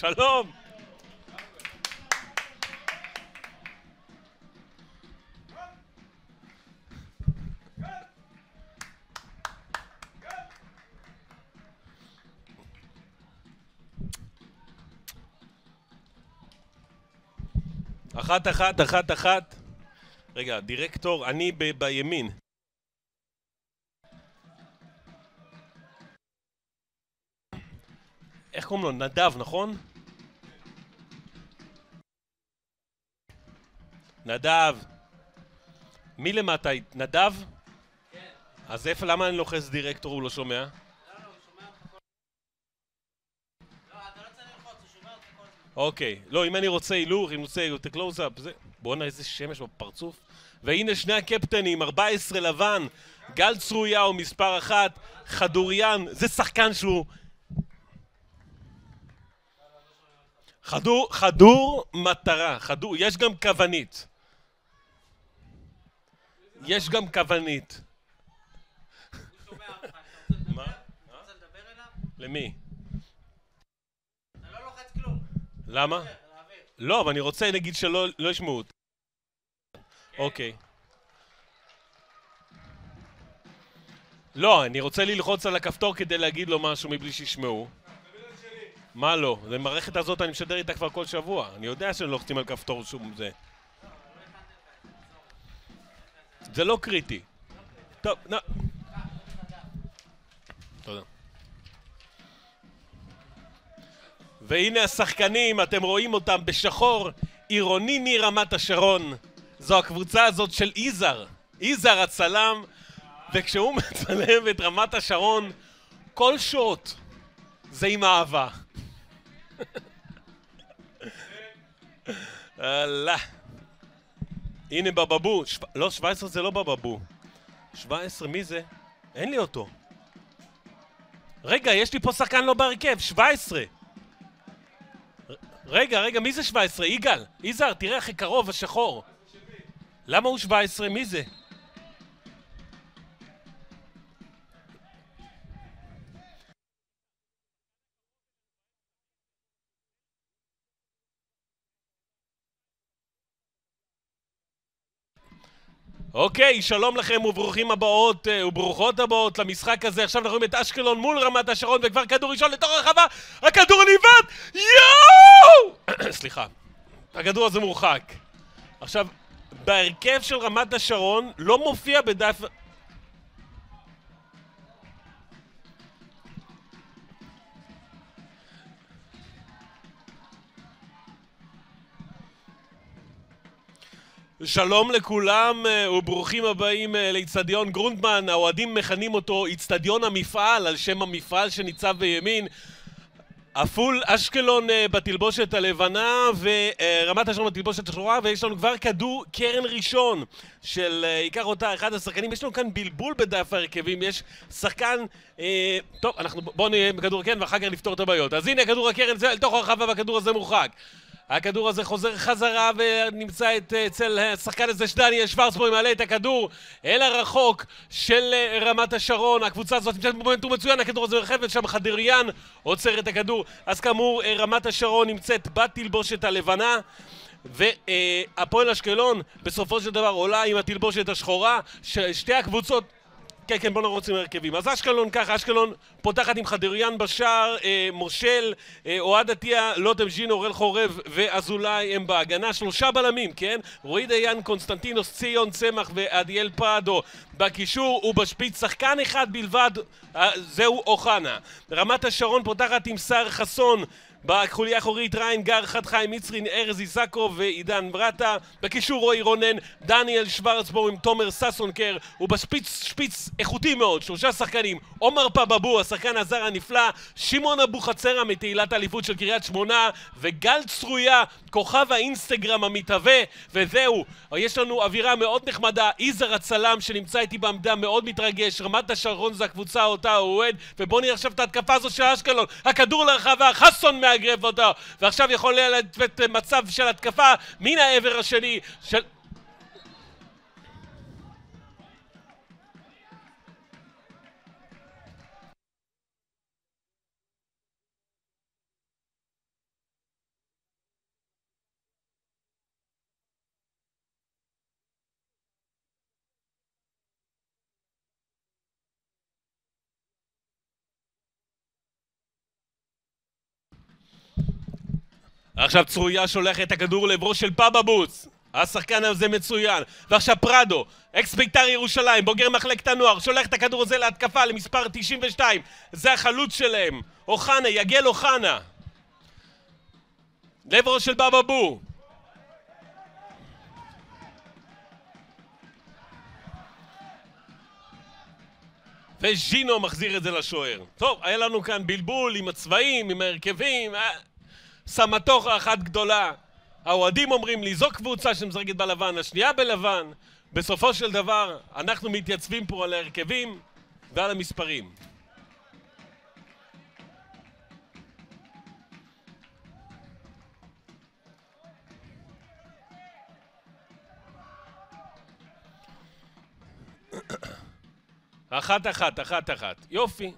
שלום. אחת, אחת, אחת, אחת. רגע, דירקטור, אני ב- בימין. איך קוראים לו? נדב, נכון? נדב. מי למטה? נדב? כן. אז איפה, למה אני לוחץ דירקטור הוא לא שומע? אוקיי, לא, אם אני רוצה הילוך, אם רוצה יותר קלוזאפ, זה... בואנה איזה שמש בפרצוף. והנה שני הקפטנים, 14 לבן, גל צרויהו מספר אחת, חדוריאן, זה שחקן שהוא... חדור, חדור מטרה, חדור, יש גם כוונית. יש גם כוונית. מה? למי? למה? לא, אבל אני רוצה נגיד שלא לא ישמעו אותי. אוקיי. לא, אני רוצה ללחוץ על הכפתור כדי להגיד לו משהו מבלי שישמעו. מה לא? זה מערכת הזאת אני משדר איתה כבר כל שבוע. אני יודע שהם לוחצים על כפתור שום זה. זה לא קריטי. טוב, נו. תודה. והנה השחקנים, אתם רואים אותם בשחור, עירוני מרמת השרון. זו הקבוצה הזאת של יזהר. יזהר הצלם, וכשהוא מצלם את רמת השרון, כל שוט זה עם אהבה. אללה. הנה בבבו. שו... לא, 17 זה לא בבבו. 17, מי זה? אין לי אותו. רגע, יש לי פה שחקן לא בהרכב, 17. רגע, רגע, מי זה 17? יגאל, יזהר, תראה הכי קרוב, השחור. למה הוא 17? מי זה? אוקיי, שלום לכם וברוכים הבאות אה, וברוכות הבאות למשחק הזה. עכשיו אנחנו רואים את אשקלון מול רמת השרון וכבר כדור ראשון לתוך הרחבה. הכדור ניבט! יואו! סליחה. הכדור הזה מורחק. עכשיו, בהרכב של רמת השרון לא מופיע בדף... שלום לכולם אה, וברוכים הבאים אה, לאיצטדיון גרונדמן, האוהדים מכנים אותו איצטדיון המפעל על שם המפעל שניצב בימין. עפול אשקלון אה, בתלבושת הלבנה ורמת השרון בתלבושת השחורה ויש לנו כבר כדור קרן ראשון של ייקח אותה אחד השחקנים. יש לנו כאן בלבול בדף ההרכבים. יש שחקן אה, טוב אנחנו בואו נהיה בכדור הקרן ואחר כך נפתור את הבעיות. אז הנה כדור הקרן זה לתוך הרחבה והכדור הזה מורחק הכדור הזה חוזר חזרה ונמצא את, אצל השחקן הזה שדניאל שוורצבוים מעלה את הכדור אל הרחוק של רמת השרון. הקבוצה הזאת נמצאת במומנטום מצוין הכדור הזה מרחב ושם חדריאן עוצר את הכדור. אז כאמור רמת השרון נמצאת בתלבושת הלבנה והפועל אשקלון בסופו של דבר עולה עם התלבושת השחורה. שתי הקבוצות כן, כן, בואו נרוץ עם הרכבים. אז אשקלון ככה, אשקלון פותחת עם חדריאן בשער, אה, מושל, אה, אוהד עטיה, לוטם ז'ינו, אורל חורב ואזולאי הם בהגנה. שלושה בלמים, כן? רועי דיין, קונסטנטינוס, ציון צמח ועדיאל פרדו בקישור, ובשפיץ שחקן אחד בלבד, אה, זהו אוחנה. רמת השרון פותחת עם שר חסון בחוליה האחורית ריין גר, חד חיים מצרין, ארז איסקוב ועידן ברטה בקישור רועי רונן, דניאל שוורצבורג עם תומר ססונקר ובשפיץ שפיץ איכותי מאוד, שלושה שחקנים. עומר פבבו, השחקן הזר הנפלא שמעון אבוחצירא מתהילת האליפות של קריית שמונה וגל צרויה, כוכב האינסטגרם המתהווה וזהו, יש לנו אווירה מאוד נחמדה, יזהר הצלם שנמצא איתי בעמדה מאוד מתרגש, רמת השרון זה הקבוצה אותה הוא אוהד ובואו נראה עכשיו את ההתקפה הזו של אשקלון. הכדור לרחבה, חסון מה... מאגרף אותו ועכשיו יכול לתת מצב של התקפה מן העבר השני של... עכשיו צרויה שולח את הכדור לעברו של פאבבוץ. השחקן הזה מצוין. ועכשיו פרדו, אקס בית"ר ירושלים, בוגר מחלקת הנוער, שולח את הכדור הזה להתקפה למספר 92. זה החלוץ שלהם. אוחנה, יגל אוחנה. לעברו של בבאבו. וז'ינו מחזיר את זה לשוער. טוב, היה לנו כאן בלבול עם הצבעים, עם ההרכבים, אה, סמטוחה אחת גדולה. האוהדים אומרים לי, זו קבוצה שמשחקת בלבן, השנייה בלבן. בסופו של דבר, אנחנו מתייצבים פה על ההרכבים ועל המספרים. אחת אחת, אחת אחת. יופי.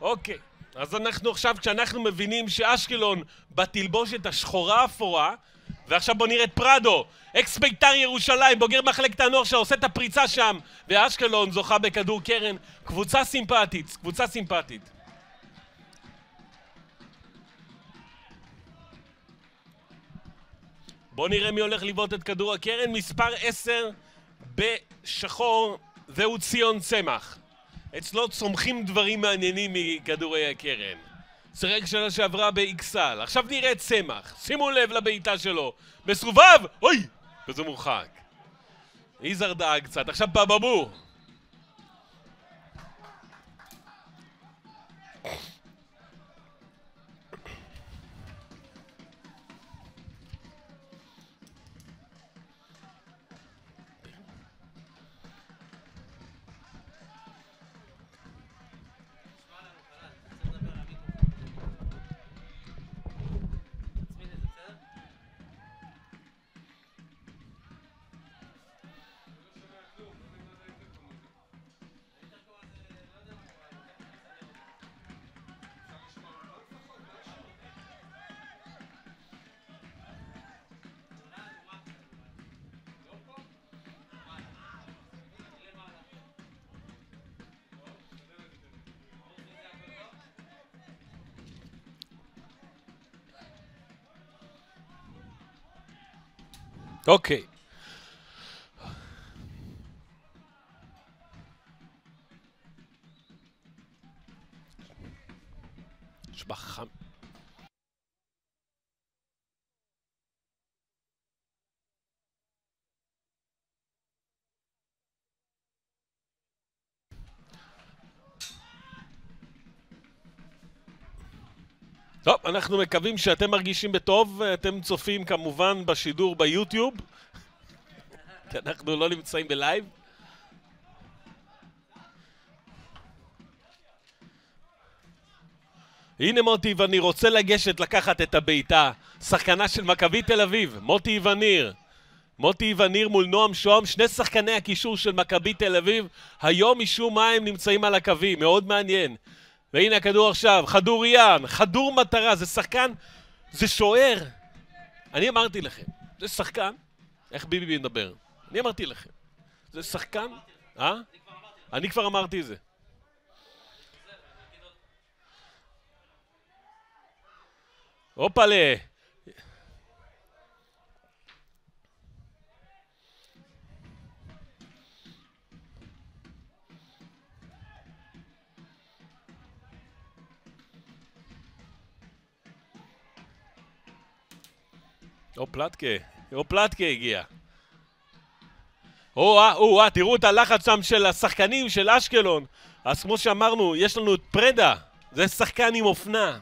אוקיי. אז אנחנו עכשיו, כשאנחנו מבינים שאשקלון בתלבושת השחורה אפורה, ועכשיו בוא נראה את פרדו, אקס בית"ר ירושלים, בוגר מחלקת הנוער שעושה את הפריצה שם, ואשקלון זוכה בכדור קרן. קבוצה סימפטית, קבוצה סימפטית. בוא נראה מי הולך לבעוט את כדור הקרן, מספר 10 בשחור, זהו ציון צמח. אצלו צומחים דברים מעניינים מכדורי הקרן. שיחק שנה שעברה באיקסל. עכשיו נראה צמח. שימו לב לבעיטה שלו. מסובב! אוי! וזה מורחק. יזהר דאג קצת. עכשיו בבבו. אוקיי. טוב, אנחנו מקווים שאתם מרגישים בטוב, אתם צופים כמובן בשידור ביוטיוב, כי אנחנו לא נמצאים בלייב. הנה מוטי וניר רוצה לגשת לקחת את הבעיטה, שחקנה של מכבי תל אביב, מוטי וניר. מוטי וניר מול נועם שוהם, שני שחקני הקישור של מכבי תל אביב, היום משום מה הם נמצאים על הקווים, מאוד מעניין. והנה הכדור עכשיו, חדוריאן, חדור מטרה, זה שחקן, זה שוער. אני אמרתי לכם, זה שחקן, איך ביבי מדבר? אני אמרתי לכם, זה שחקן, אה? אני כבר אמרתי את זה. הופלה, פלטקה, או פלטקה הגיע. או-אה, או-אה, תראו את הלחץ שם של השחקנים של אשקלון. אז כמו שאמרנו, יש לנו את פרדו, זה שחקן עם אוחנה.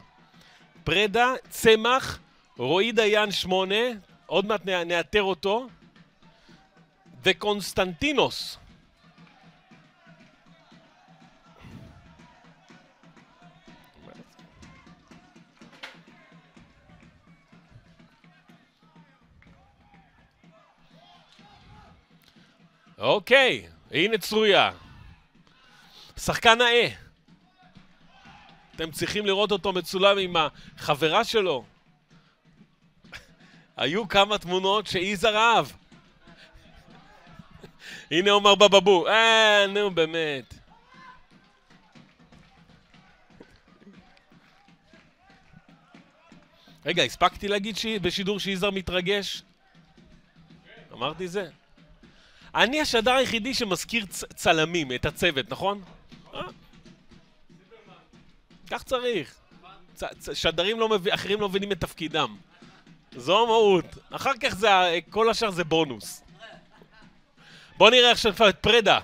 פרדו, צמח, רועי דיין שמונה, עוד מעט נאתר אותו. וקונסטנטינוס. אוקיי, הנה צרויה. שחקן נאה. אתם צריכים לראות אותו מצולם עם החברה שלו. היו כמה תמונות שיזהר אהב. הנה עומר בבבו. אה, נו, באמת. רגע, הספקתי להגיד בשידור שיזהר מתרגש? אמרתי זה? אני השדר היחידי שמזכיר צ- צלמים, את הצוות, נכון? אה? כך צריך. צ- צ- שדרים לא מבין, אחרים לא מבינים את תפקידם. זו המהות. אחר כך זה, כל השאר זה בונוס. בוא נראה עכשיו את פרדה.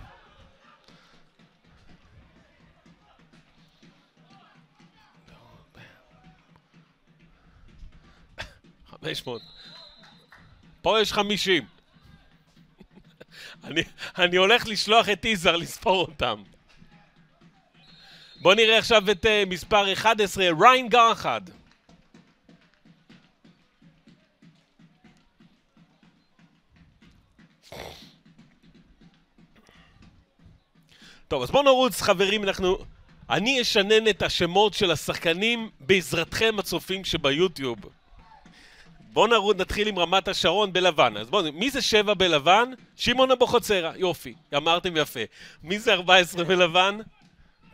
פה יש חמישים. אני, אני הולך לשלוח את יזהר לספור אותם. בוא נראה עכשיו את uh, מספר 11, ריין גרחד. טוב, אז בואו נרוץ, חברים, אנחנו... אני אשנן את השמות של השחקנים בעזרתכם הצופים שביוטיוב. בואו נרוץ, נתחיל עם רמת השרון בלבן. אז בואו, מי זה שבע בלבן? שמעון אבוחצירא, יופי, אמרתם יפה. מי זה 14 בלבן?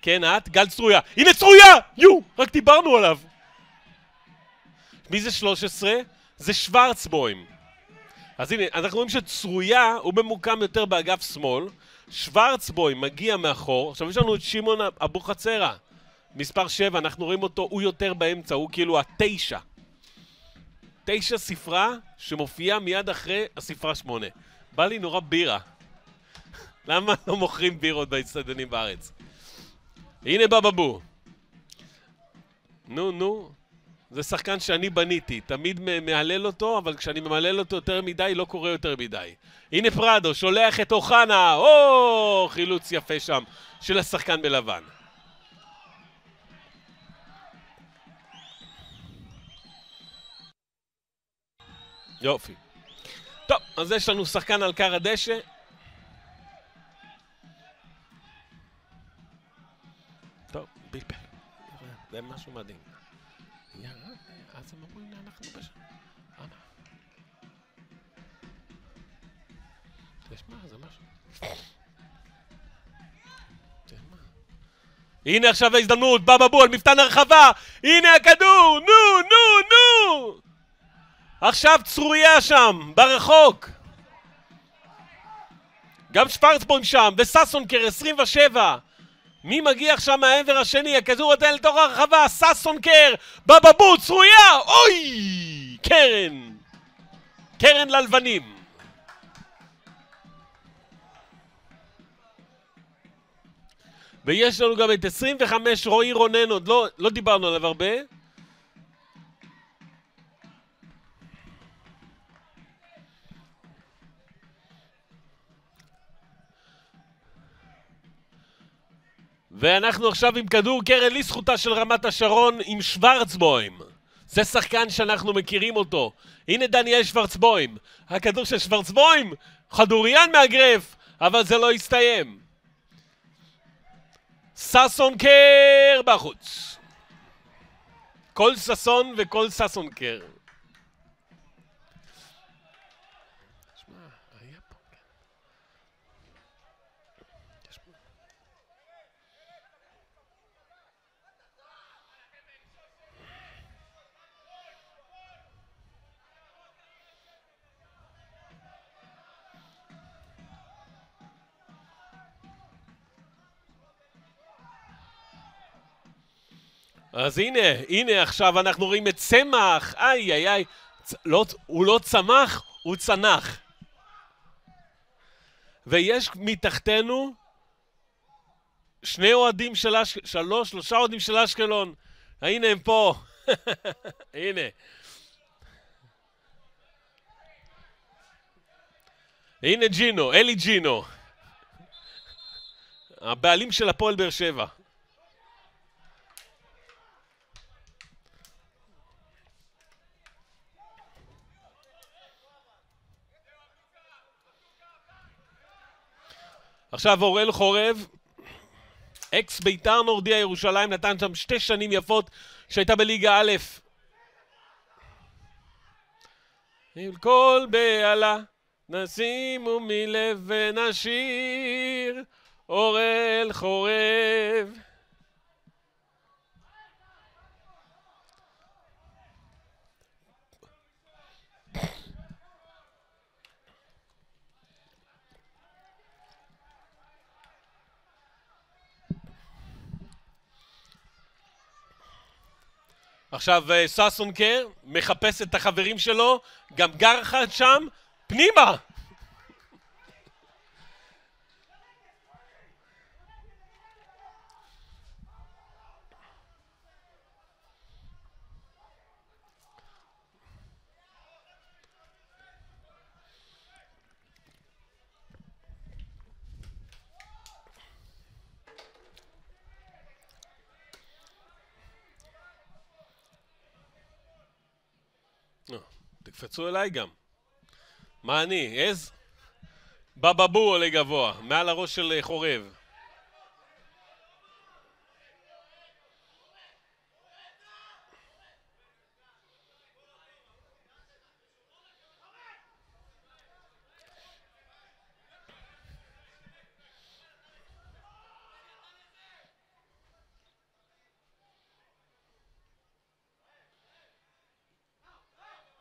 כן, את? גל צרויה. הנה צרויה! יו! רק דיברנו עליו. מי זה 13? זה שוורצבוים. אז הנה, אנחנו רואים שצרויה הוא ממוקם יותר באגף שמאל, שוורצבוים מגיע מאחור, עכשיו יש לנו את שמעון אבוחצירא, מספר 7, אנחנו רואים אותו, הוא יותר באמצע, הוא כאילו התשע. תשע ספרה שמופיעה מיד אחרי הספרה שמונה. בא לי נורא בירה. למה לא מוכרים בירות באצטדיונים בארץ? הנה בבבו. נו, נו. זה שחקן שאני בניתי, תמיד מהלל אותו, אבל כשאני ממלל אותו יותר מדי, לא קורה יותר מדי. הנה פרדו, שולח את אוחנה, או, חילוץ יפה שם של השחקן בלבן. יופי. טוב, אז יש לנו שחקן על קר הדשא. טוב, בלבל. זה משהו מדהים. אז הם אומרים אנחנו בש... אנא. תשמע, זה משהו... הנה עכשיו ההזדמנות, בבא בול, מפתן הרחבה! הנה הכדור! נו, נו, נו! עכשיו צרויה שם, ברחוק! גם שוורצבוים שם, וססונקר 27! מי מגיע עכשיו מהעבר השני? הכדור עדיין לתוך הרחבה, ססונקר! בבבו, צרויה! אוי! קרן! קרן ללבנים! ויש לנו גם את 25 רועי רונן, עוד לא, לא דיברנו עליו הרבה. ואנחנו עכשיו עם כדור קרן לזכותה של רמת השרון עם שוורצבוים. זה שחקן שאנחנו מכירים אותו. הנה דניאל שוורצבוים. הכדור של שוורצבוים! חדוריין מאגרף! אבל זה לא הסתיים. ששון קר בחוץ. כל ששון וכל ששון קר. אז הנה, הנה עכשיו אנחנו רואים את צמח, איי איי איי, צ... לא, הוא לא צמח, הוא צנח. ויש מתחתנו שני אוהדים של אשקלון, שלוש, שלושה אוהדים של אשקלון. הנה הם פה, הנה. הנה ג'ינו, אלי ג'ינו. הבעלים של הפועל באר שבע. עכשיו אוראל חורב, אקס ביתר נורדיה ירושלים, נתן שם שתי שנים יפות שהייתה בליגה א'. עם כל בהלה נשימו מלב ונשיר אוראל חורב עכשיו אה, ששון קר מחפש את החברים שלו, גם גר אחד שם, פנימה! תקפצו אליי גם. מה אני, עז? בבבו עולה גבוה, מעל הראש של אה, חורב.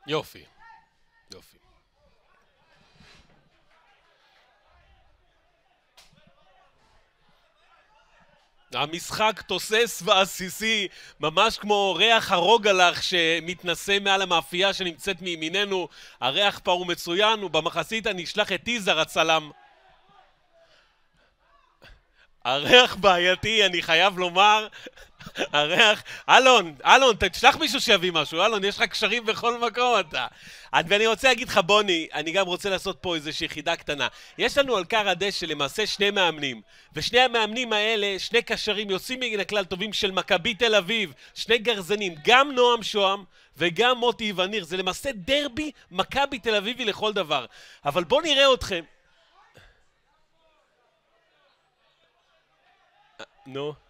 יופי. המשחק תוסס ועסיסי, ממש כמו ריח הרוגלח שמתנשא מעל המאפייה שנמצאת מימיננו. הריח פה הוא מצוין, ובמחצית אני אשלח את יזהר הצלם. הריח בעייתי, אני חייב לומר. הריח... אלון, אלון, תשלח מישהו שיביא משהו. אלון, יש לך קשרים בכל מקום אתה. ואני רוצה להגיד לך, בוני, אני גם רוצה לעשות פה איזושהי חידה קטנה. יש לנו על קר הדשא למעשה שני מאמנים. ושני המאמנים האלה, שני קשרים יוצאים מן הכלל טובים של מכבי תל אביב. שני גרזנים, גם נועם שוהם וגם מוטי וניר. זה למעשה דרבי מכבי תל אביבי לכל דבר. אבל בואו נראה אתכם. נו. No.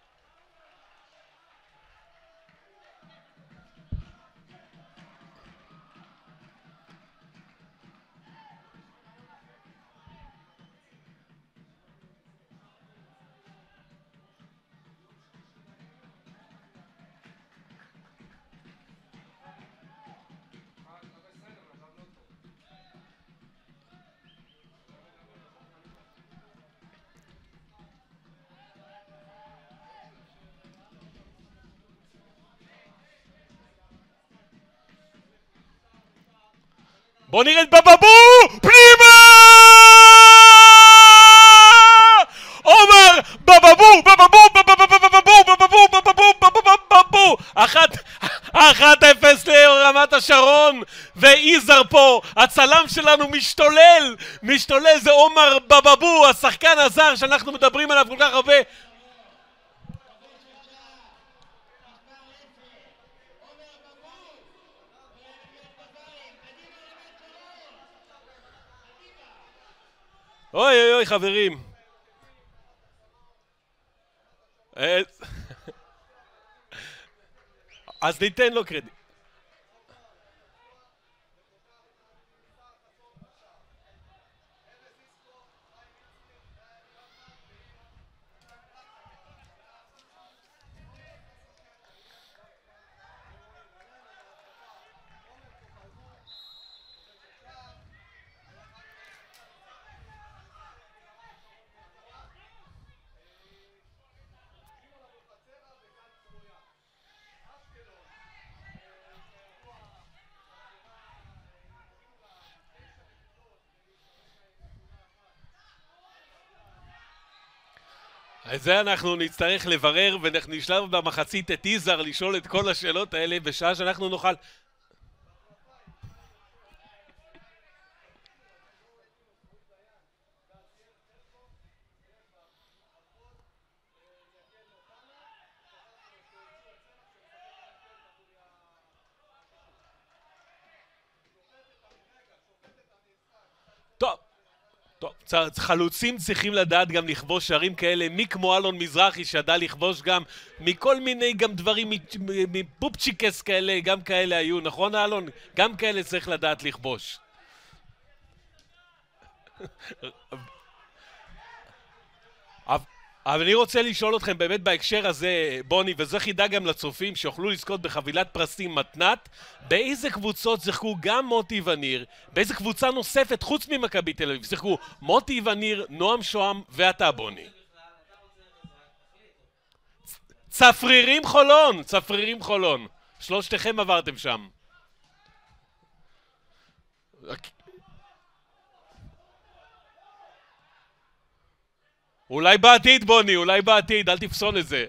בוא נראה את בבבו! פנימה! עומר! בבבו! בבבו! בבבו! בבבו! בבבו! בבבו! אחת... אחת אפס לרמת השרון ויזהר פה, הצלם שלנו משתולל! משתולל זה עומר בבבו, השחקן הזר שאנחנו מדברים עליו כל כך הרבה אוי אוי אוי חברים. אה, אז ניתן לו קרדיט את זה אנחנו נצטרך לברר ואנחנו במחצית את יזהר לשאול את כל השאלות האלה בשעה שאנחנו נוכל טוב, חלוצים צריכים לדעת גם לכבוש שערים כאלה, מי כמו אלון מזרחי שידע לכבוש גם מכל מיני גם דברים, מפופצ'יקס כאלה, גם כאלה היו, נכון אלון? גם כאלה צריך לדעת לכבוש. אבל אני רוצה לשאול אתכם באמת בהקשר הזה, בוני, וזו חידה גם לצופים שיוכלו לזכות בחבילת פרסים מתנת, באיזה קבוצות שיחקו גם מוטי וניר, באיזה קבוצה נוספת חוץ ממכבי תל אביב שיחקו מוטי וניר, נועם שוהם ואתה בוני. צפרירים חולון, צפרירים חולון. שלושתכם עברתם שם. אולי בעתיד, בוני, אולי בעתיד, אל תפסול את זה.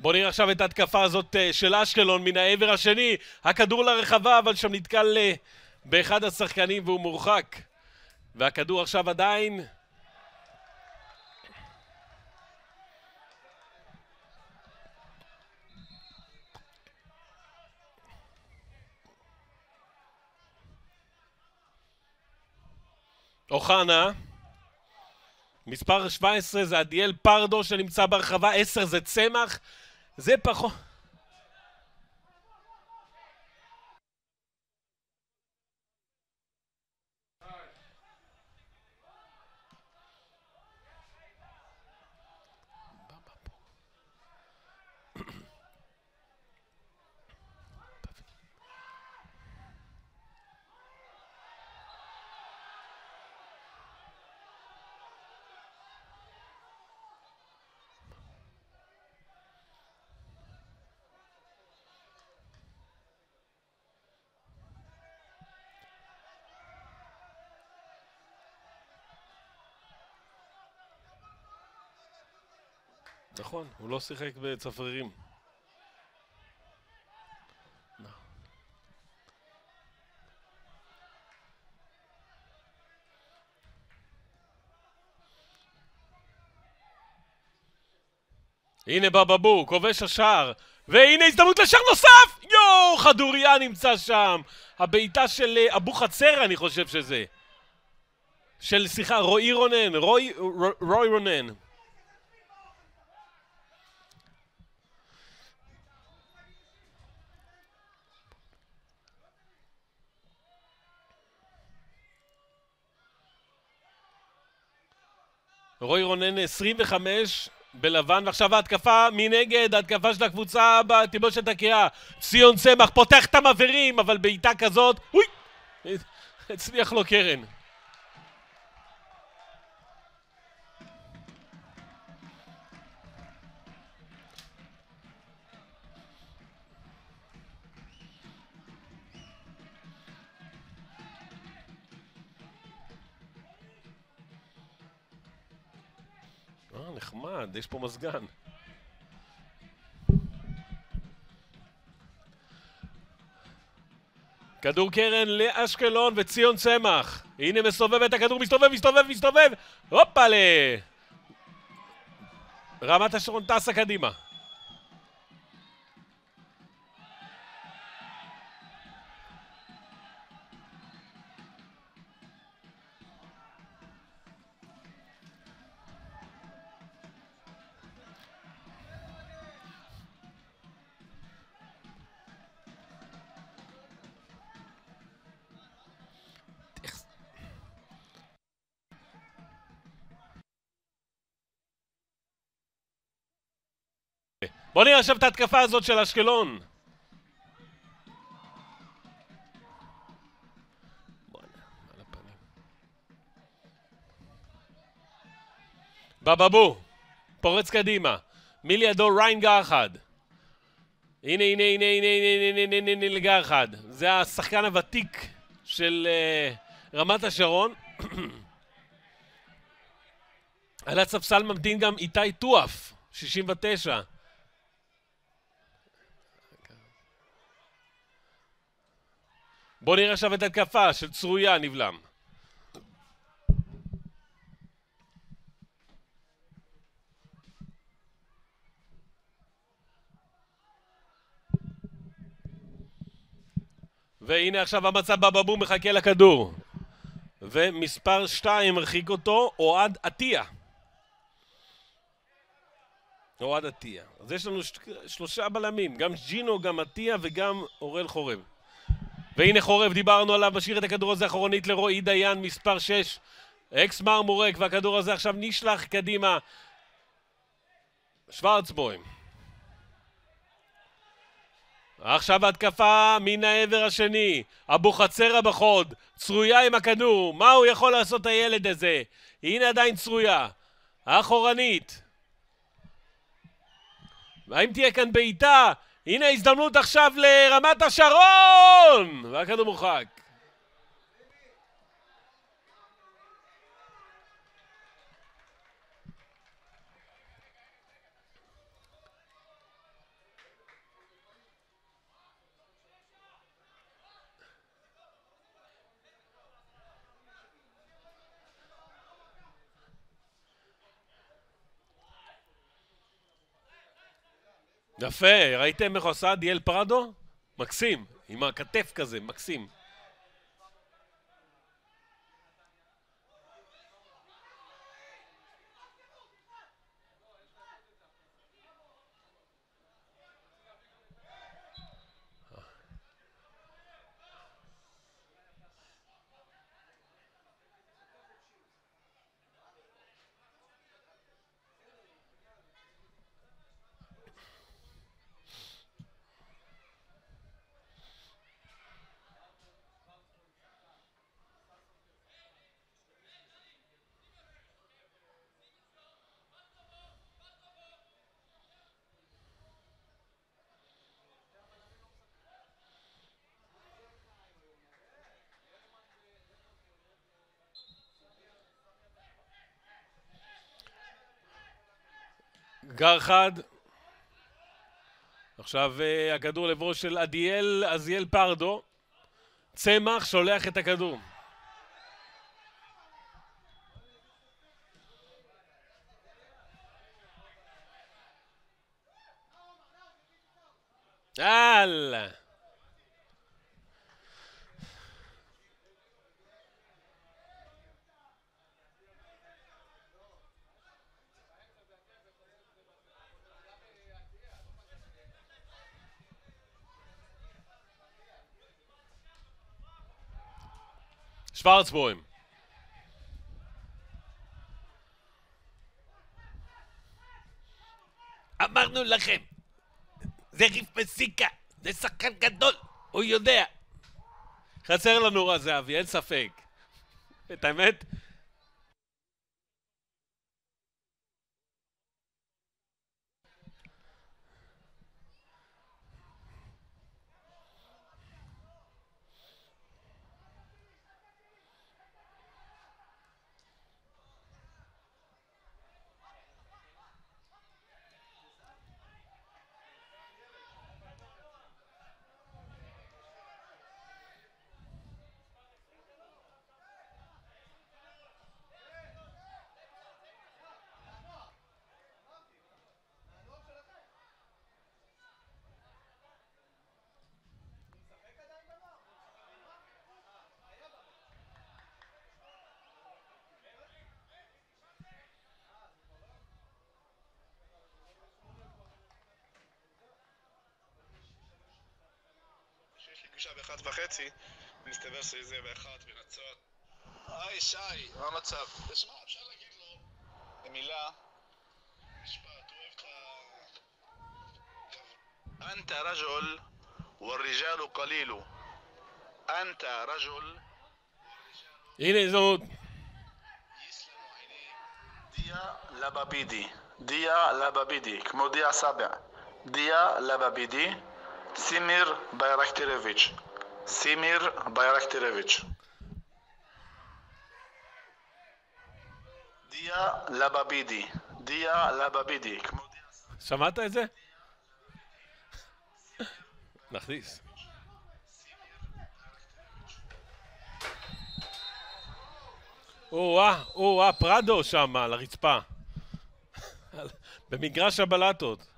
בואו נראה עכשיו את ההתקפה הזאת אה, של אשקלון מן העבר השני. הכדור לרחבה, אבל שם נתקל אה, באחד השחקנים והוא מורחק. והכדור עכשיו עדיין... אוחנה מספר 17 זה עדיאל פרדו שנמצא ברחבה, 10 זה צמח זה פחות... נכון, הוא לא שיחק בצפרירים. הנה בבבו, כובש השער, והנה הזדמנות לשער נוסף! יואו, חדוריה נמצא שם! הבעיטה של אה, אבו חצר, אני חושב שזה. של, סליחה, רועי רונן, רוי, רוי רונן. רועי רונן 25 בלבן, ועכשיו ההתקפה מנגד, ההתקפה של הקבוצה בתלבושת הקריאה. ציון צמח פותח את המעברים, אבל בעיטה כזאת, אוי! הצליח לו קרן. נחמד, יש פה מזגן. כדור קרן לאשקלון וציון צמח. הנה מסובב את הכדור, מסתובב, מסתובב, מסתובב! הופה ל... רמת השרון טסה קדימה. בוא נראה עכשיו את ההתקפה הזאת של אשקלון. בבבו, פורץ קדימה, מלידו ריין גרחד. הנה, הנה, הנה, הנה, הנה, הנה, הנה, הנה, לגרחד. זה השחקן הוותיק של uh, רמת השרון. על הספסל ממתין גם איתי טואף, 69. בואו נראה עכשיו את התקפה של צרויה נבלם. והנה עכשיו המצב בבבום מחכה לכדור. ומספר 2 מרחיק אותו, אוהד עטיה. אוהד עטיה. אז יש לנו שלושה בלמים, גם ג'ינו, גם עטיה וגם אורל חורב. והנה חורב, דיברנו עליו, משאיר את הכדור הזה אחורנית לרועי דיין, מספר 6. אקס מרמורק, והכדור הזה עכשיו נשלח קדימה. שוורצבוים. עכשיו התקפה מן העבר השני. אבוחצירא בחוד, צרויה עם הכדור. מה הוא יכול לעשות הילד הזה? הנה עדיין צרויה. אחורנית. האם תהיה כאן בעיטה? הנה הזדמנות עכשיו לרמת השרון! והכדור מורחק. יפה, ראיתם איך עושה דיאל פרדו? מקסים, עם הכתף כזה, מקסים. גר חד. עכשיו uh, הכדור לברו של עדיאל עזיאל פרדו. צמח שולח את הכדור. יאללה. שוורצבוים. אמרנו לכם, זה ריף מסיקה, זה שחקן גדול, הוא יודע. חסר לנו רז זהבי, אין ספק. את האמת, פגישה באחת וחצי, מסתבר שזה באחת בנצרת. היי שי, מה המצב? תשמע, אפשר להגיד לו במילה, משפט, הוא אוהב את ה... أنت رجل والرجال قليل أنت رجل הנה הזדמנות. يسلم عينيك ديا لبابيدي ديا لبابيدي כמו דיה סבע דיה לבבידי סימיר ביירקטרביץ' סימיר ביירקטרביץ' דיה לבבידי דיה לבבידי שמעת את זה? נכניס. או-אה, או-אה, פרדו שם על הרצפה. במגרש הבלטות.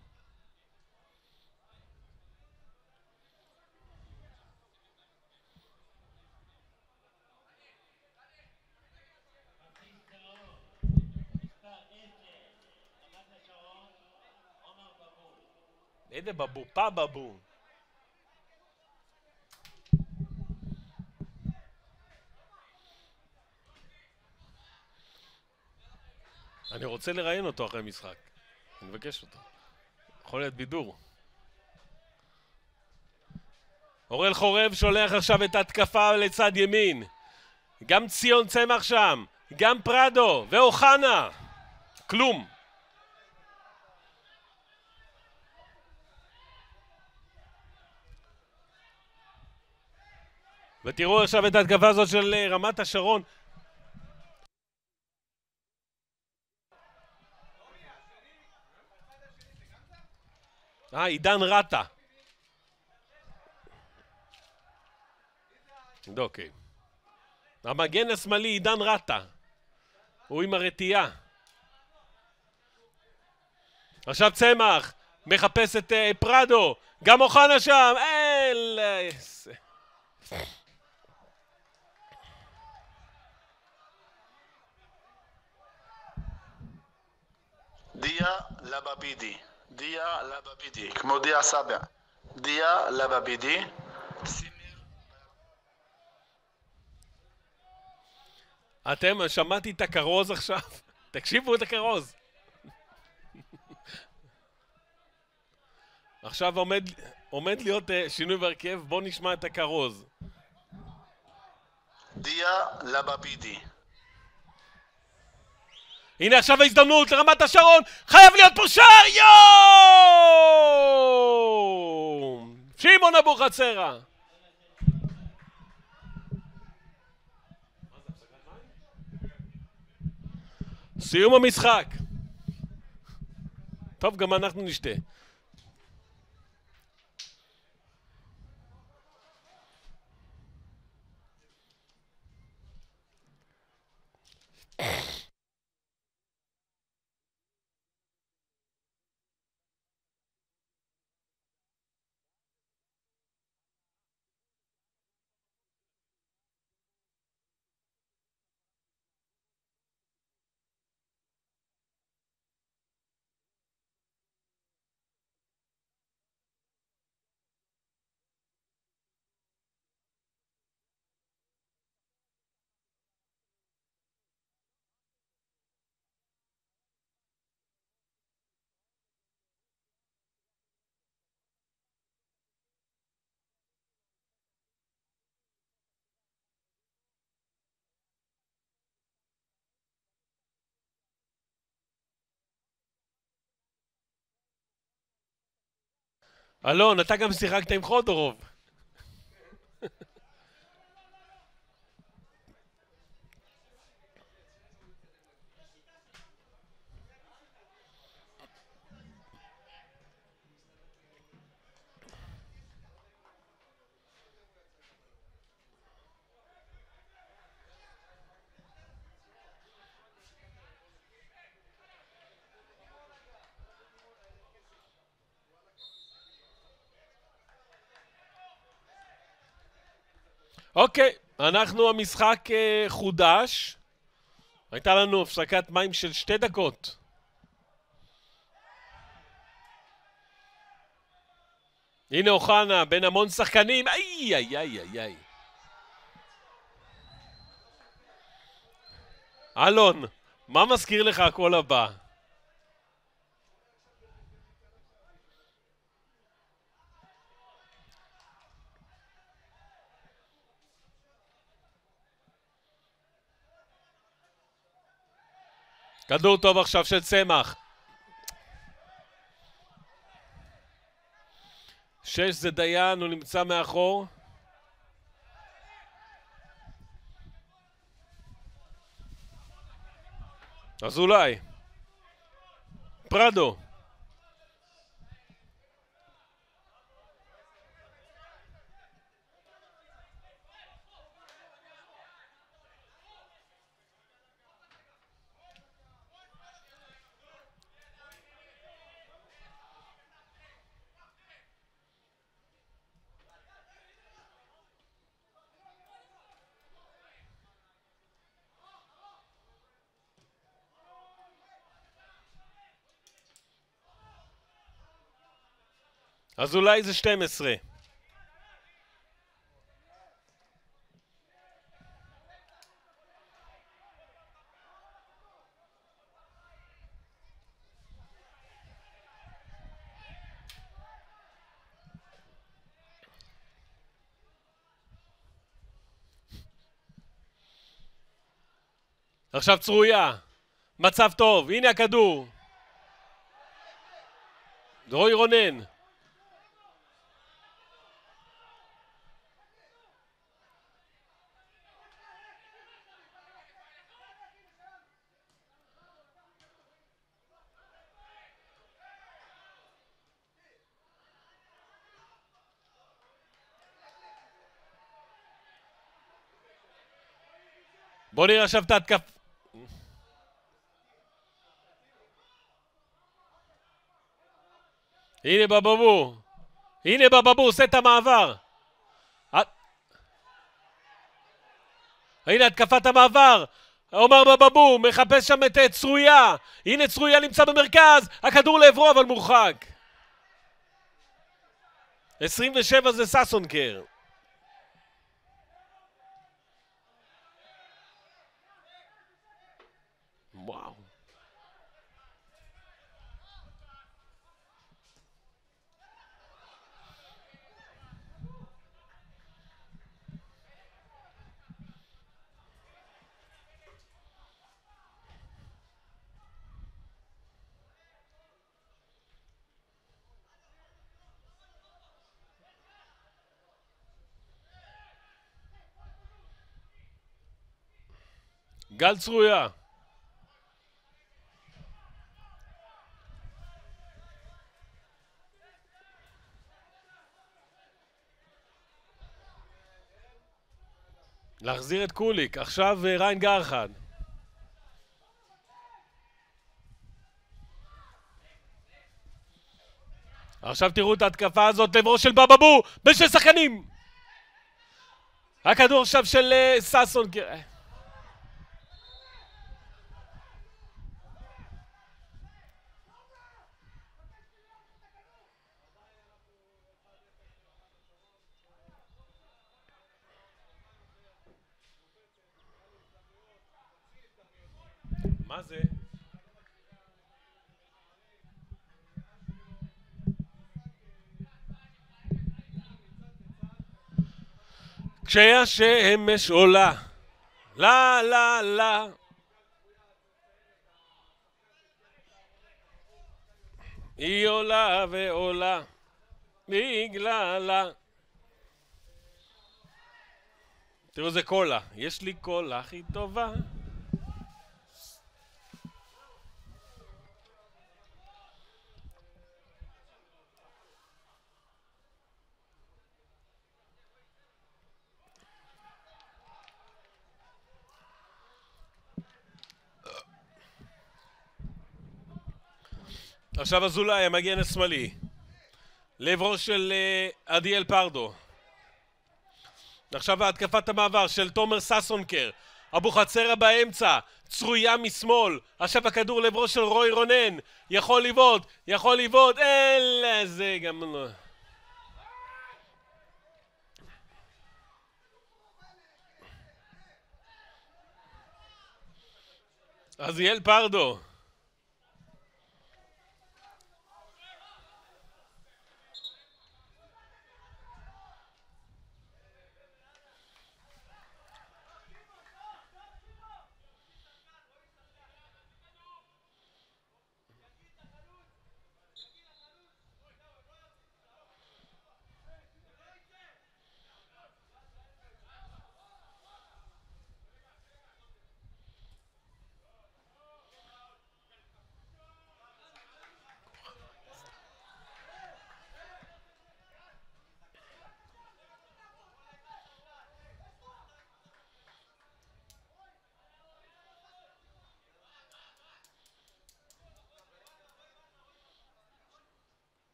איזה בבו, פא בבו. אני רוצה לראיין אותו אחרי משחק. אני מבקש אותו. יכול להיות בידור. אורל חורב שולח עכשיו את ההתקפה לצד ימין. גם ציון צמח שם, גם פרדו ואוחנה. כלום. ותראו עכשיו את ההתקפה הזאת של אה, רמת השרון. אה, עידן רטה. אוקיי. המגן השמאלי עידן רטה. הוא עם הרתיעה. עכשיו צמח, מחפש את uh, פרדו, גם אוחנה שם, אלה... דיה לבבידי, דיה לבבידי, כמו דיה סבא. דיה לבבידי, אתם, שמעתי את הכרוז עכשיו. תקשיבו את הכרוז. עכשיו עומד, עומד להיות uh, שינוי בהרכב, בואו נשמע את הכרוז. דיה לבבידי. הנה עכשיו ההזדמנות לרמת השרון, חייב להיות פה שער! יואו! שמעון אבוחצירא. סיום המשחק. טוב, גם אנחנו נשתה. אלון, אתה גם שיחקת עם חודורוב. אוקיי, אנחנו, המשחק אה, חודש. הייתה לנו הפסקת מים של שתי דקות. הנה אוחנה, בין המון שחקנים, איי איי איי איי איי. אלון, מה מזכיר לך הקול הבא? כדור טוב עכשיו של צמח. שש זה דיין, הוא נמצא מאחור. אזולאי. פרדו. אז אולי זה 12. עכשיו צרויה, מצב טוב, הנה הכדור. רוי רונן. בוא נראה עכשיו את ההתקף... הנה בבבו. הנה בבבו, עושה את המעבר. הנה התקפת המעבר. עומר בבבו מחפש שם את צרויה. הנה צרויה נמצא במרכז. הכדור לעברו אבל מורחק. 27 זה. וואו. גל צרויה. להחזיר את קוליק, עכשיו אה, ריין גרחן. עכשיו תראו את ההתקפה הזאת לעברו של בבבו בין שני שחקנים! הכדור עכשיו של uh, ששון מה זה? כשהשמש עולה, לה לה לה. היא עולה ועולה בגללה תראו איזה קולה, יש לי קולה הכי טובה עכשיו אזולאי, המגן השמאלי. לעברו של uh, עדיאל פרדו. עכשיו התקפת המעבר של תומר ססונקר. אבוחצירה באמצע, צרויה משמאל, עכשיו הכדור לעברו של רוי רונן, יכול לבעוט, יכול לבעוט, אין לזה גם לא... עזיאל פרדו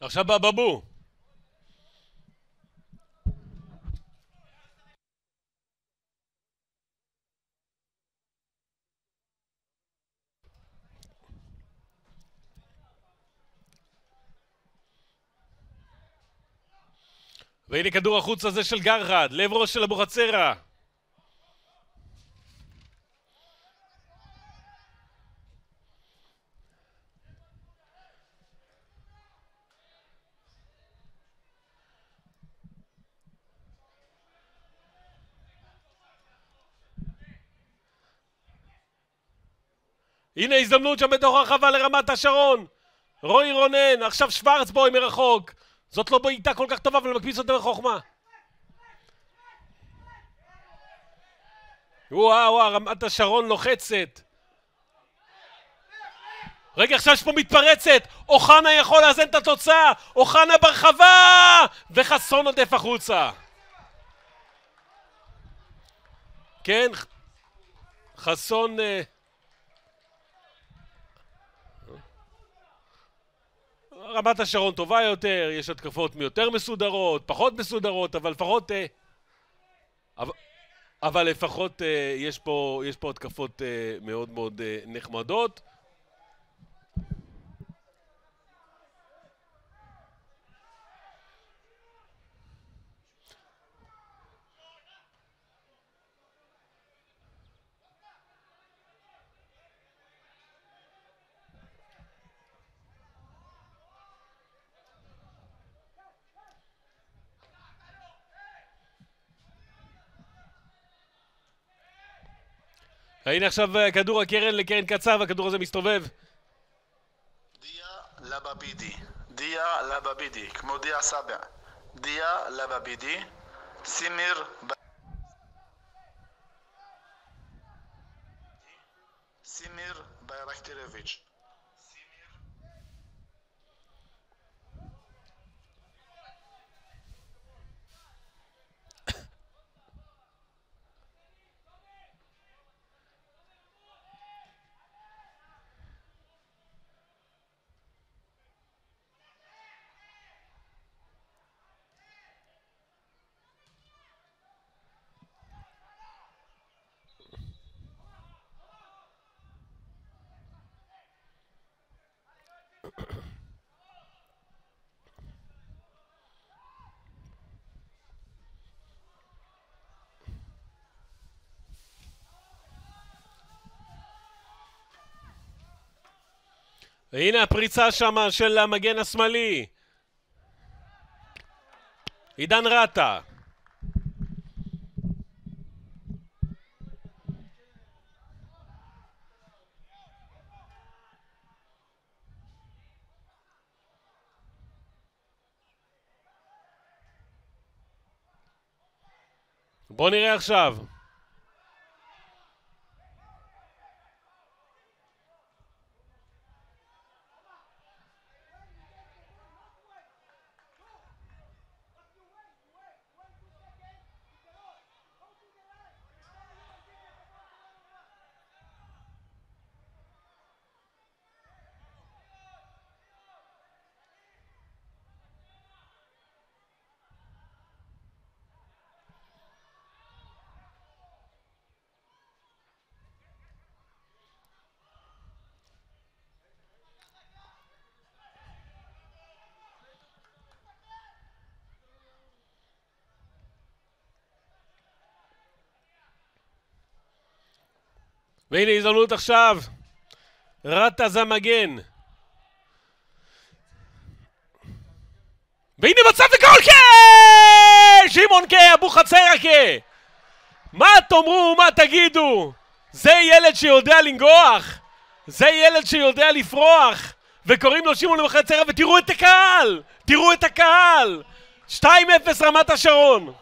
עכשיו בא בבו. והנה כדור החוץ הזה של גרחד, לב ראש של אבוחצירה. הנה הזדמנות שם בתוך הרחבה לרמת השרון. רועי רונן, עכשיו שוורצבוי מרחוק. זאת לא בעיטה כל כך טובה אבל מקפיץ אותה בחוכמה וואו וואו רמת השרון לוחצת. רגע עכשיו יש פה מתפרצת. אוחנה יכול לאזן את התוצאה. אוחנה ברחבה! וחסון עודף החוצה. כן חסון רמת השרון טובה יותר, יש התקפות יותר מסודרות, פחות מסודרות, אבל לפחות... אה, אבל, אבל לפחות אה, יש פה, יש פה התקפות אה, מאוד מאוד נחמדות. הנה עכשיו אה, כדור הקרן לקרן קצר והכדור הזה מסתובב. דיה לבבידי, דיה לבבידי, כמו דיה סבע. דיה לבבידי, סימיר סימיר ביירקטרביץ' והנה הפריצה שמה של המגן השמאלי. עידן רטה בוא נראה עכשיו והנה הזדמנות עכשיו. רטה זה המגן. והנה מצב וגול כן! שמעון כן, אבו חצרה כן! מה תאמרו, מה תגידו? זה ילד שיודע לנגוח! זה ילד שיודע לפרוח! וקוראים לו שמעון אבו חצרה ותראו את הקהל! תראו את הקהל! 2-0 רמת השרון!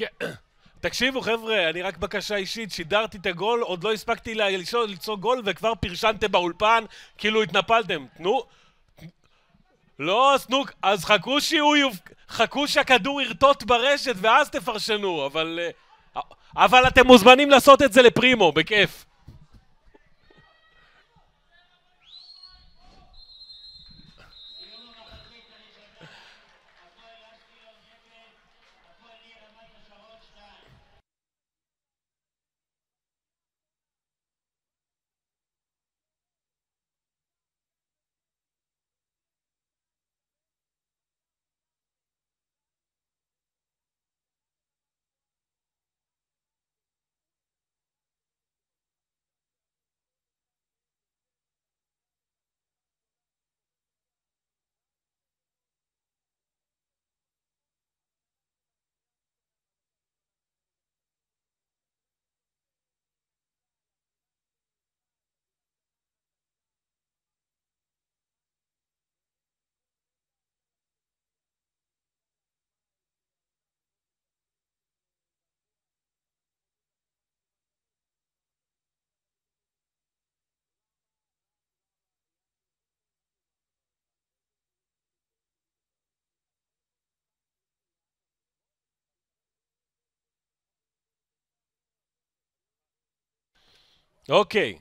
תקשיבו חבר'ה, אני רק בקשה אישית, שידרתי את הגול, עוד לא הספקתי ליצור גול וכבר פרשנתם באולפן, כאילו התנפלתם. תנו... לא, סנוק, אז חכו שהוא יוב... חכו שהכדור ירטוט ברשת ואז תפרשנו, אבל... אה, אבל אתם מוזמנים לעשות את זה לפרימו, בכיף. אוקיי.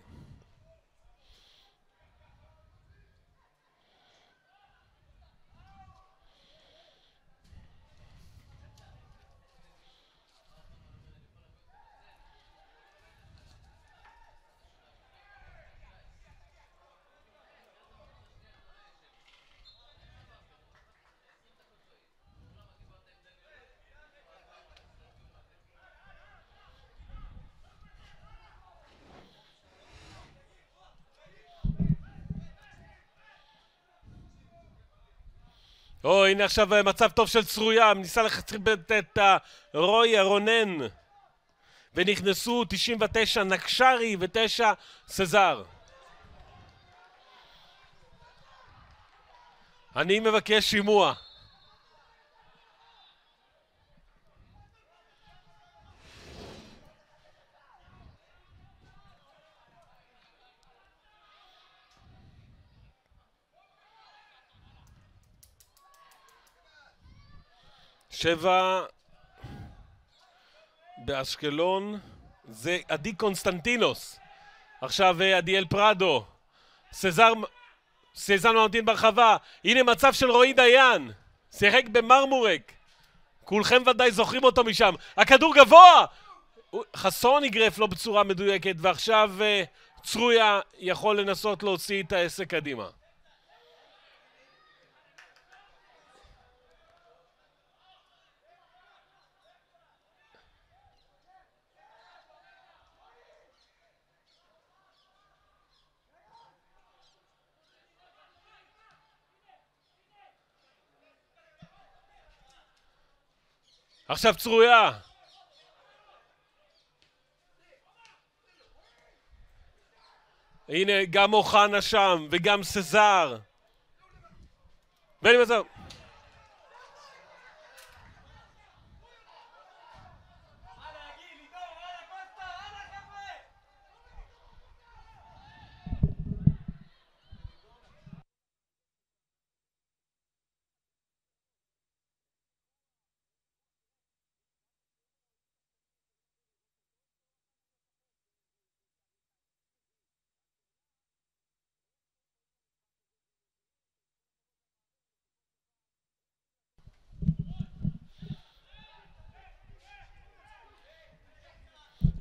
או, הנה עכשיו אה, מצב טוב של צרויה, ניסה לחצרים את רוי רונן. ונכנסו 99 נקשרי ו-9 סזר. אני מבקש שימוע. שבע באשקלון זה עדי קונסטנטינוס. עכשיו אה, עדיאל פרדו סזר סזר ממתין ברחבה. הנה מצב של רועי דיין שיחק במרמורק. כולכם ודאי זוכרים אותו משם. הכדור גבוה! חסון יגרף לו בצורה מדויקת ועכשיו אה, צרויה יכול לנסות להוציא את העסק קדימה עכשיו צרויה. הנה, גם אוחנה שם, וגם סזר. ואני מצב...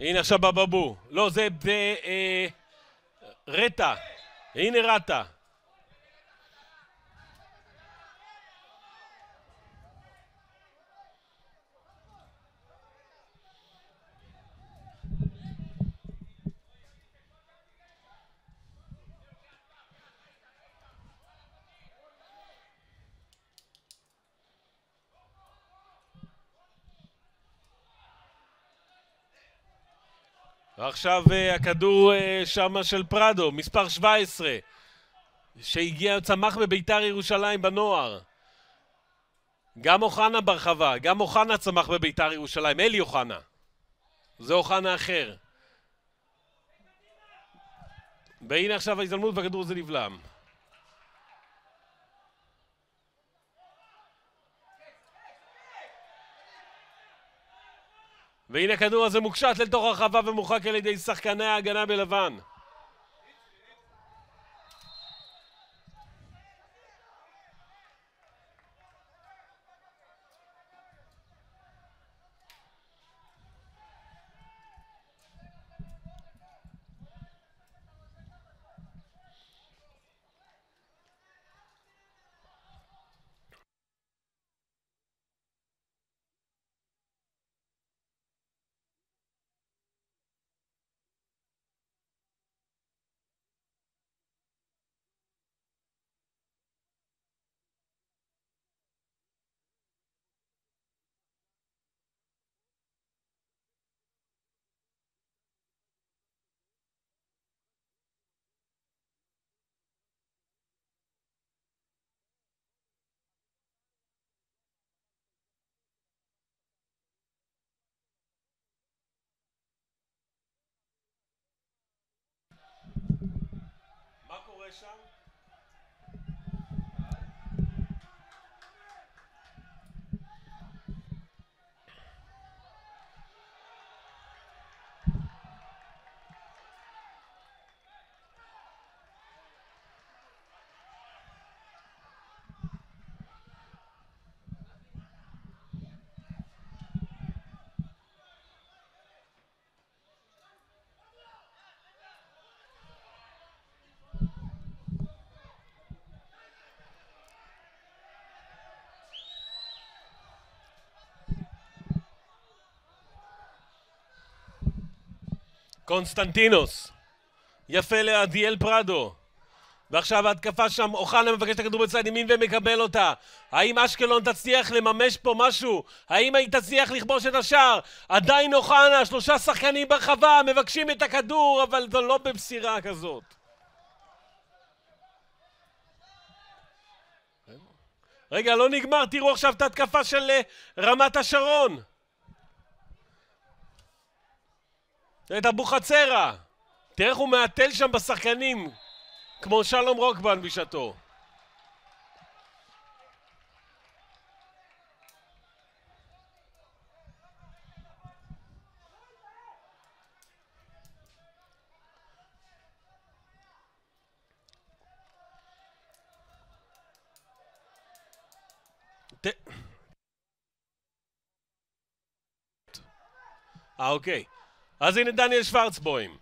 הנה עכשיו בבבו. לא, זה. אה, רטה. הנה רטה. ועכשיו אה, הכדור אה, שמה של פרדו, מספר 17 שהגיע, צמח בביתר ירושלים בנוער גם אוחנה ברחבה, גם אוחנה צמח בביתר ירושלים, אלי אוחנה. זה אוחנה אחר. והנה עכשיו ההזדמנות והכדור הזה נבלם. והנה הכדור הזה מוקשט לתוך הרחבה ומורחק על ידי שחקני ההגנה בלבן. מה קורה שם? קונסטנטינוס. יפה לעדיאל פרדו. ועכשיו ההתקפה שם, אוחנה מבקש את הכדור בצד ימין ומקבל אותה. האם אשקלון תצליח לממש פה משהו? האם היא תצליח לכבוש את השער? עדיין אוחנה, שלושה שחקנים ברחבה, מבקשים את הכדור, אבל זו לא במסירה כזאת. רגע, לא נגמר, תראו עכשיו את ההתקפה של אה, רמת השרון. את אבוחצירא. תראה איך הוא מהתל שם בשחקנים, כמו שלום רוקבן בשעתו. אה, אוקיי. אז הנה דניאל שוורצבוים.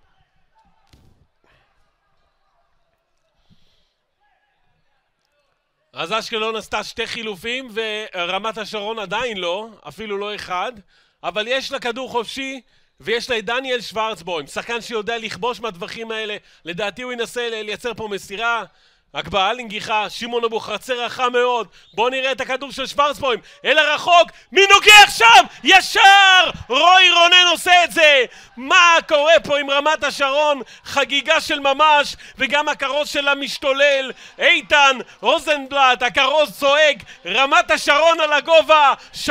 אז אשקלון עשתה שתי חילופים ורמת השרון עדיין לא, אפילו לא אחד, אבל יש לה כדור חופשי ויש לה את דניאל שוורצבוים, שחקן שיודע לכבוש מהטווחים האלה, לדעתי הוא ינסה לייצר פה מסירה הגבהה לנגיחה, שמעון אבוחצירא רחם מאוד בואו נראה את הכדור של שוורצבוים אל הרחוק, מי נוגח שם? ישר! רוי רונן עושה את זה! מה קורה פה עם רמת השרון? חגיגה של ממש וגם הכרוז שלה משתולל איתן רוזנבלט, הכרוז צועק רמת השרון על הגובה 3-0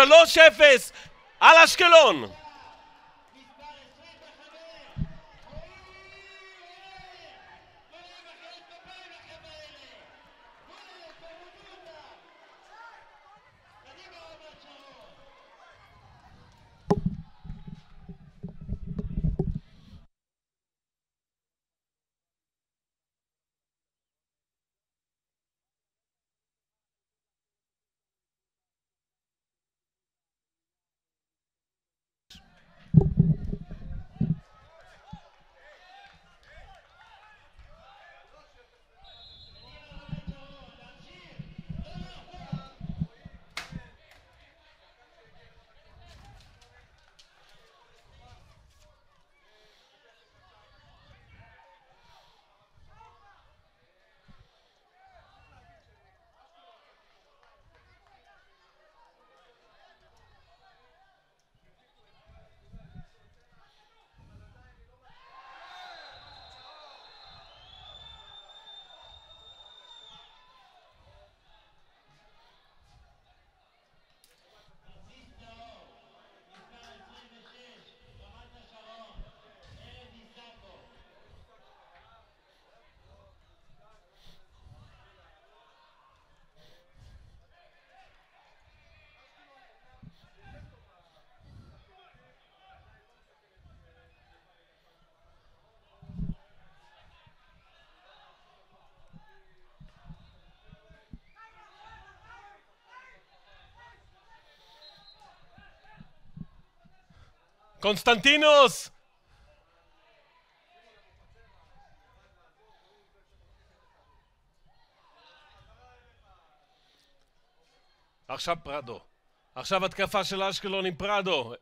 על אשקלון קונסטנטינוס! עכשיו פרדו. עכשיו התקפה של אשקלון עם פרדו.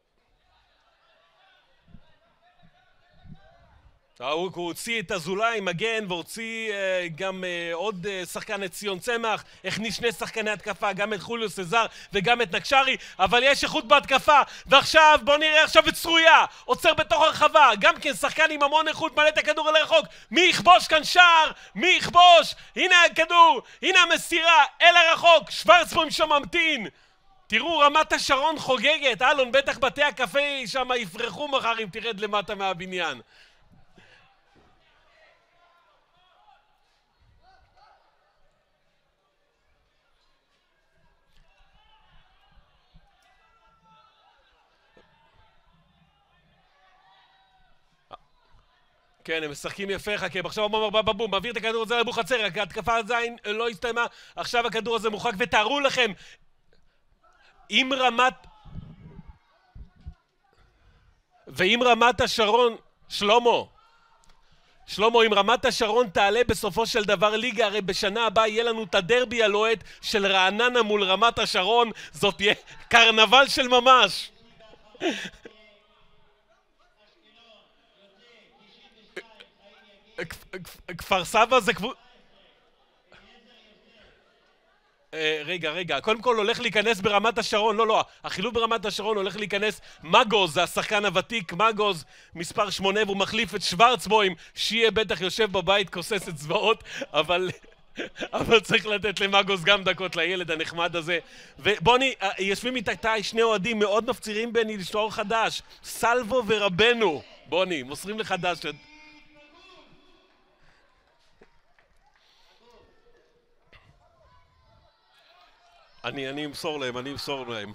הוא הוציא את אזולאי מגן והוציא אה, גם אה, עוד אה, שחקן את ציון צמח הכניס שני שחקני התקפה גם את חוליו סזר וגם את נקשרי אבל יש איכות בהתקפה. ועכשיו בוא נראה עכשיו את צרויה עוצר בתוך הרחבה. גם כן שחקן עם המון איכות מעלה את הכדור אל הרחוק. מי יכבוש כאן שער? מי יכבוש? הנה הכדור הנה המסירה אל הרחוק. שוורצבוים שם ממתין. תראו רמת השרון חוגגת. אלון בטח בתי הקפה שם יפרחו מחר אם תרד למטה מהבניין כן, הם משחקים יפה, חכה, עכשיו בום, מעביר את הכדור הזה לאבוחצירא, התקפה זין לא הסתיימה, עכשיו הכדור הזה מורחק, ותארו לכם, אם רמת... ואם רמת השרון, שלמה, שלמה, אם רמת השרון תעלה בסופו של דבר ליגה, הרי בשנה הבאה יהיה לנו את הדרבי הלוהט של רעננה מול רמת השרון, זאת תהיה קרנבל של ממש. כפר סבא זה קבוצה... אה, רגע, רגע, קודם כל הולך להיכנס ברמת השרון, לא, לא, החילוף ברמת השרון הולך להיכנס מגוז, זה השחקן הוותיק, מגוז, מספר שמונה, והוא מחליף את שוורצבוים, שיהיה בטח יושב בבית, כוסס את צבאות, אבל... אבל צריך לתת למגוס גם דקות לילד הנחמד הזה. ובוני, אה, יושבים איתי שני אוהדים מאוד מפצירים בני לשלוח חדש, סלבו ורבנו. בוני, מוסרים לחדש. אני, אני אמסור להם, אני אמסור להם.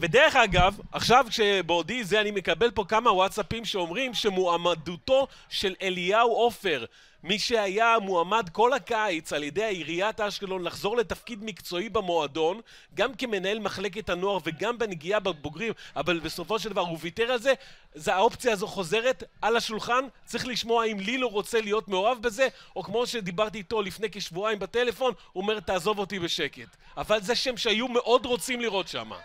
ודרך אגב, עכשיו כשבעודי זה אני מקבל פה כמה וואטסאפים שאומרים שמועמדותו של אליהו עופר, מי שהיה מועמד כל הקיץ על ידי עיריית אשקלון לחזור לתפקיד מקצועי במועדון, גם כמנהל מחלקת הנוער וגם בנגיעה בבוגרים, אבל בסופו של דבר הוא ויתר על זה, זה האופציה הזו חוזרת על השולחן, צריך לשמוע אם לילו רוצה להיות מעורב בזה, או כמו שדיברתי איתו לפני כשבועיים בטלפון, הוא אומר תעזוב אותי בשקט. אבל זה שם שהיו מאוד רוצים לראות שמה.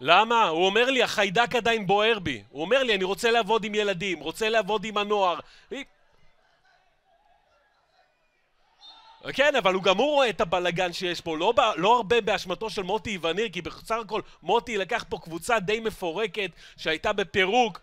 למה? הוא אומר לי, החיידק עדיין בוער בי. הוא אומר לי, אני רוצה לעבוד עם ילדים, רוצה לעבוד עם הנוער. כן, אבל הוא גם הוא רואה את הבלגן שיש פה, לא, לא הרבה באשמתו של מוטי וניר, כי בסך הכל מוטי לקח פה קבוצה די מפורקת שהייתה בפירוק,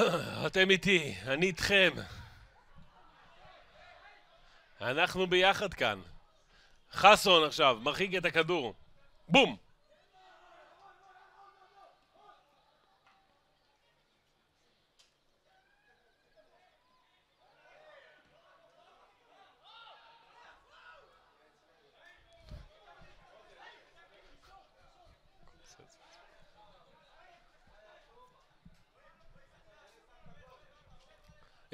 אתם איתי, אני איתכם. אנחנו ביחד כאן. חסון עכשיו, מרחיק את הכדור. בום!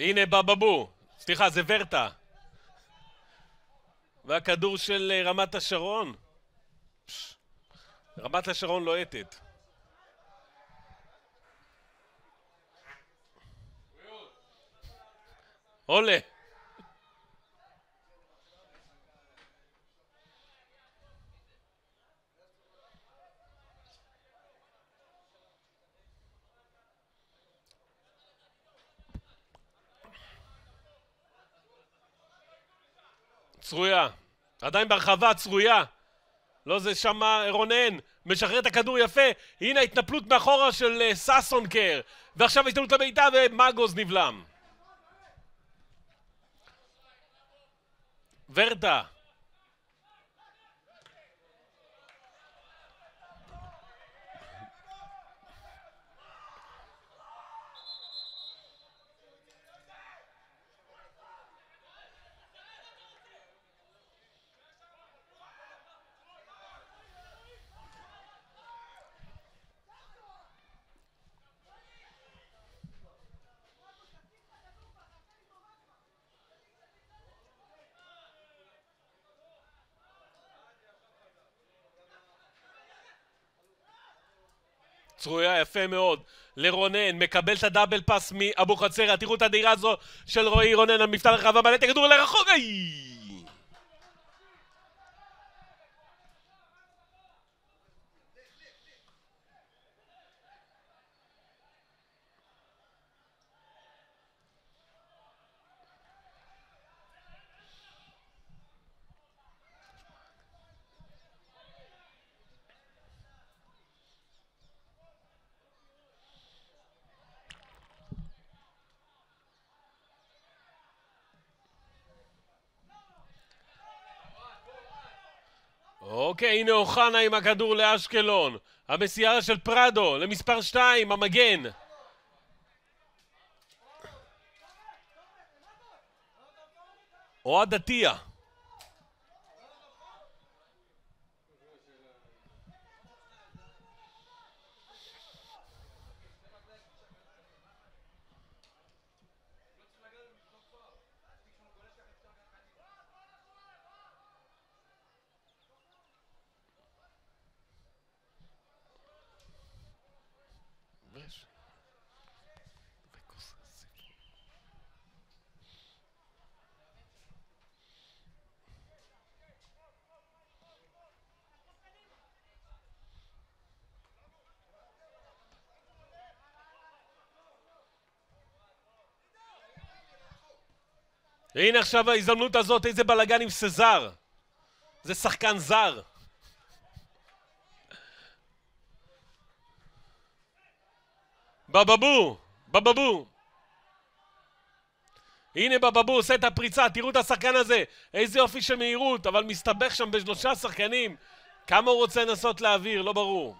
הנה בבבו, סליחה זה ורטה. והכדור של אה, רמת השרון. רמת השרון לוהטת. עולה צרויה. עדיין ברחבה, צרויה. לא זה שמה רונן. משחרר את הכדור יפה. הנה ההתנפלות מאחורה של uh, ששון קר. ועכשיו ההתנפלות לביתה ומאגוז נבלם. ורטה. צרויה יפה מאוד. לרונן, מקבל את הדאבל פאס מאבו חצרה, תראו את הדהירה הזו של רועי רונן על מפתן הרחבה, מעלה את הכדור לרחוק, איי! אוקיי, הנה אוחנה עם הכדור לאשקלון. המסירה של פרדו למספר 2, המגן. אוהד עטיה. והנה עכשיו ההזדמנות הזאת, איזה בלאגן עם סזר. זה שחקן זר. בבבו, בבבו. הנה בבבו עושה את הפריצה, תראו את השחקן הזה, איזה יופי של מהירות, אבל מסתבך שם בשלושה שחקנים. כמה הוא רוצה לנסות להעביר, לא ברור.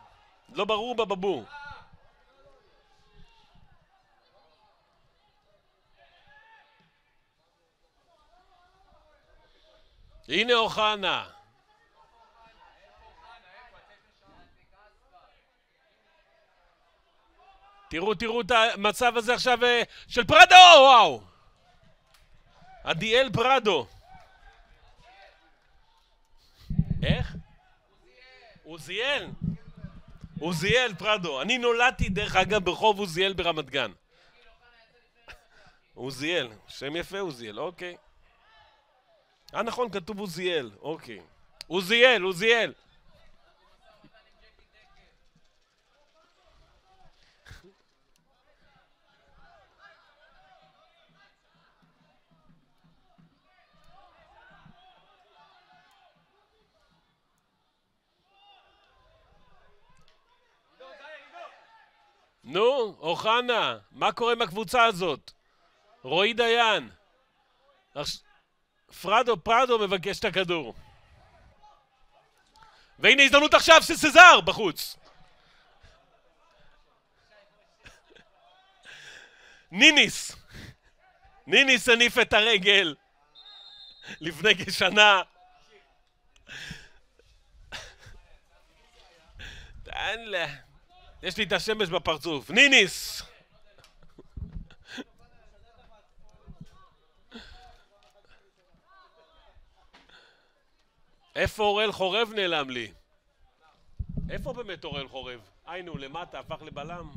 לא ברור בבבו. הנה אוחנה. תראו, תראו את המצב הזה עכשיו אה, של פרדו, וואו! עדיאל פרדו. איך? עוזיאל. עוזיאל פרדו. אני נולדתי, דרך אגב, ברחוב עוזיאל ברמת גן. עוזיאל. שם יפה עוזיאל, אוקיי. אה נכון, כתוב עוזיאל, אוקיי. עוזיאל, עוזיאל. נו, אוחנה, מה קורה עם הקבוצה הזאת? רועי דיין. פרדו, פרדו מבקש את הכדור. והנה הזדמנות עכשיו של סזר בחוץ. ניניס. ניניס הניף את הרגל לפני כשנה. יש לי את השמש בפרצוף. ניניס! איפה אוראל חורב נעלם לי? איפה באמת אוראל חורב? היינו, למטה, הפך לבלם.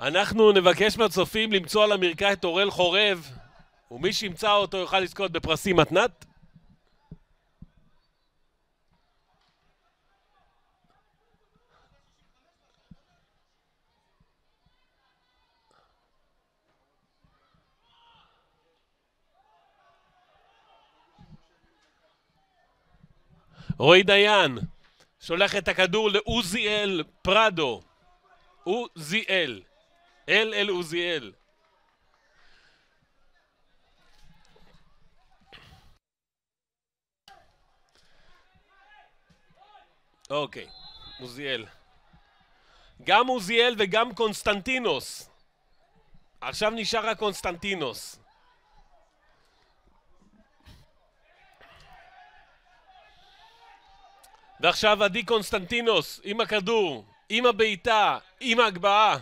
אנחנו נבקש מהצופים למצוא על המרקע את אוראל חורב, ומי שימצא אותו יוכל לזכות בפרסים מתנת. רועי דיין שולח את הכדור לעוזיאל פרדו. עוזיאל. אל אל עוזיאל. אוקיי, עוזיאל. גם עוזיאל וגם קונסטנטינוס. עכשיו נשאר רק קונסטנטינוס. ועכשיו עדי קונסטנטינוס עם הכדור, עם הבעיטה, עם ההגבהה.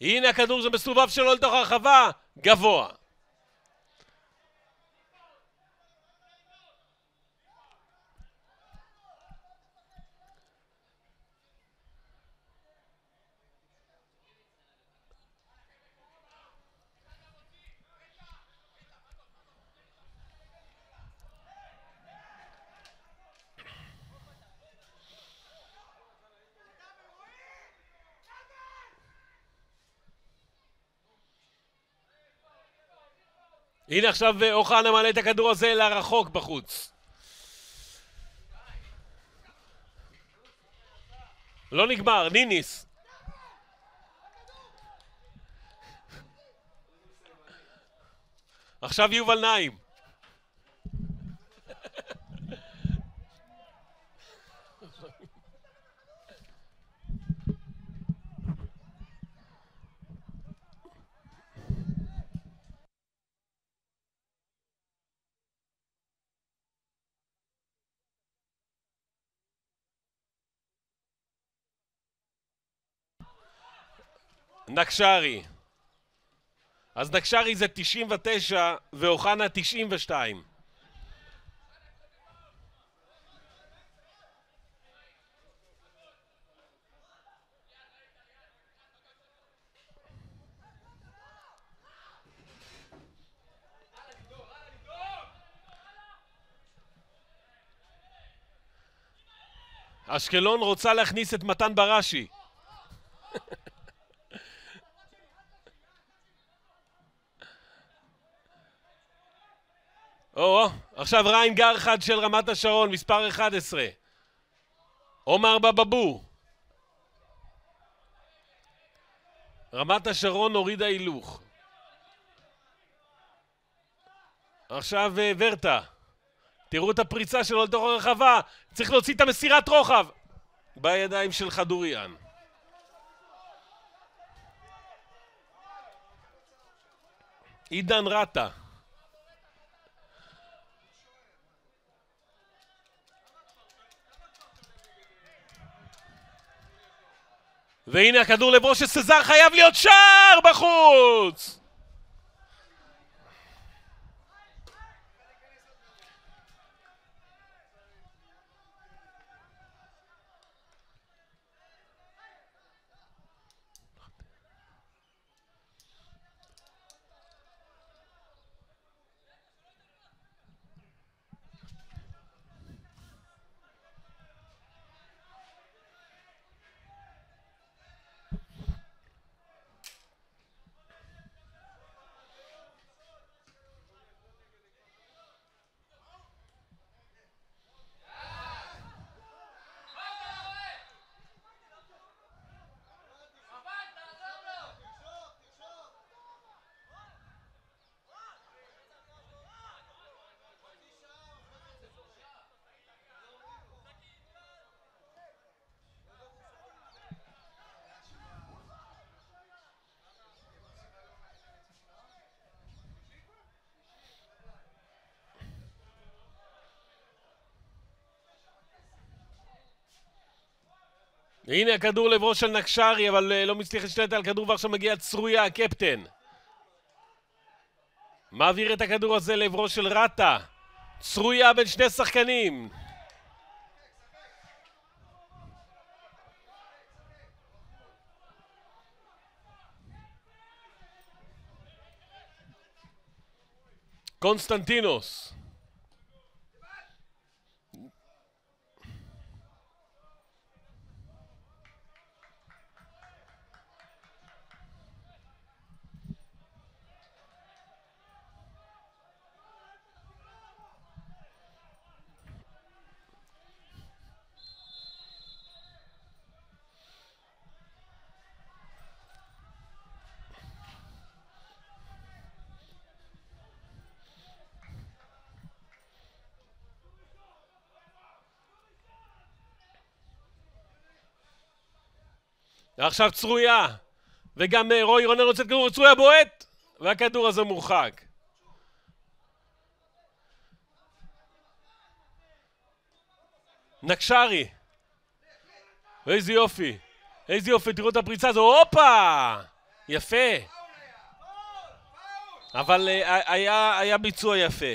הנה הכדור שמסובב שלו לתוך הרחבה, גבוה. הנה עכשיו אה, אוחנה מעלה את הכדור הזה לרחוק בחוץ. לא נגמר, ניניס. עכשיו יובל נעים. נקשרי. אז נקשרי זה 99 ואוחנה 92. אשקלון רוצה להכניס את מתן בראשי. או, עכשיו ריין גרחד של רמת השרון, מספר 11. עומר בבבו. רמת השרון הורידה הילוך. עכשיו אה, ורטה. תראו את הפריצה שלו לתוך הרחבה. צריך להוציא את המסירת רוחב. בידיים של חדוריאן. עידן רטה. והנה הכדור לברוש סזר חייב להיות שער בחוץ! הנה הכדור לעברו של נקשרי, אבל אה, לא מצליח להשתלט על הכדור, ועכשיו מגיע צרויה, הקפטן. מעביר את הכדור הזה לעברו של רטה. צרויה בין שני שחקנים. קונסטנטינוס. ועכשיו צרויה. וגם אה, רוי רונן רוצה את כדור, צרויה בועט! והכדור הזה מורחק. נקשרי. איזה יופי. איזה יופי, תראו את הפריצה הזו. הופה! יפה. אבל אה, היה, היה ביצוע יפה.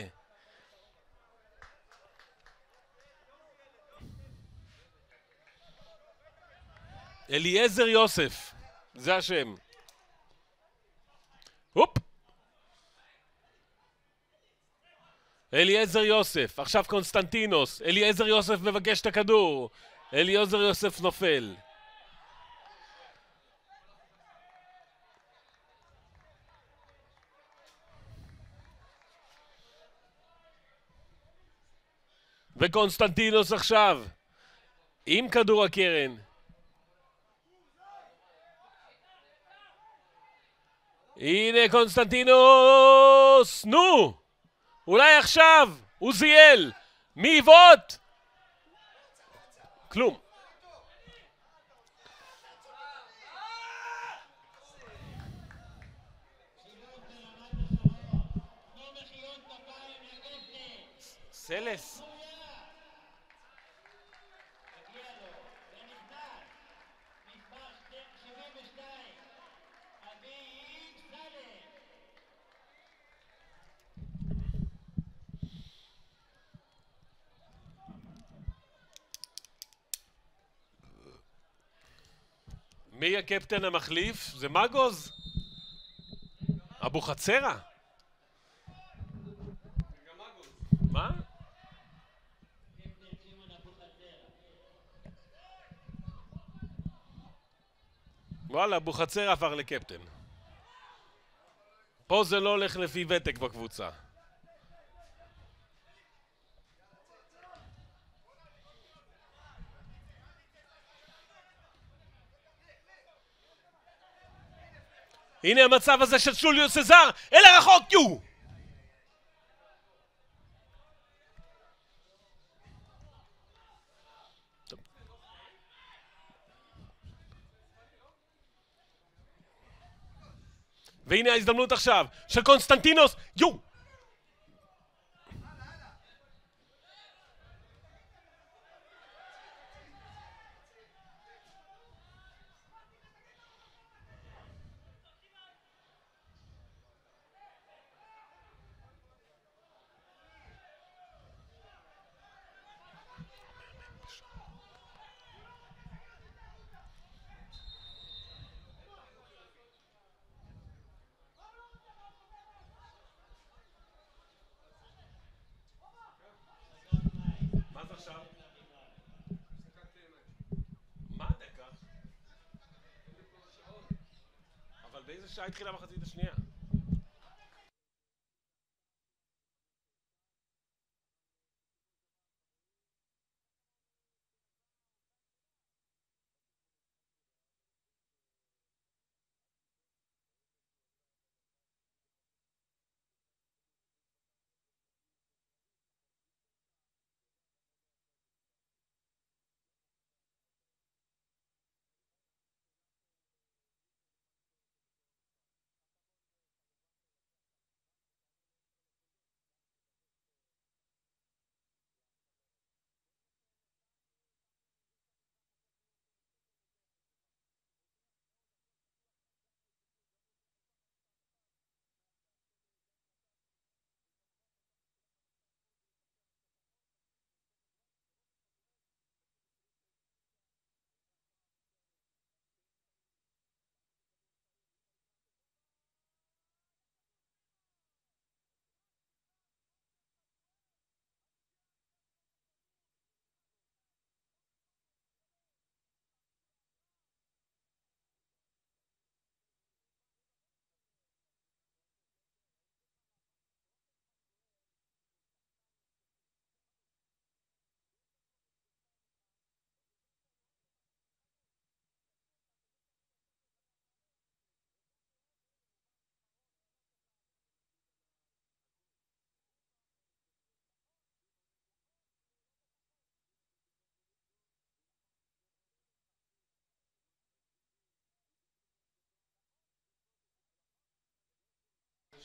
אליעזר יוסף, זה השם. הופ! אליעזר יוסף, עכשיו קונסטנטינוס, אליעזר יוסף מבקש את הכדור, אליעזר יוסף נופל. וקונסטנטינוס עכשיו, עם כדור הקרן. הנה קונסטנטינוס! נו! אולי עכשיו! עוזיאל! מי יבעוט? כלום. סלס. מי הקפטן המחליף? זה מגוז? אבוחצירא? מה? וואלה, אבוחצירא הפך לקפטן. פה זה לא הולך לפי ותק בקבוצה. הנה המצב הזה של חוליו סזר, אל הרחוק, יו! והנה ההזדמנות עכשיו של קונסטנטינוס, יו! אבל באיזה שעה התחילה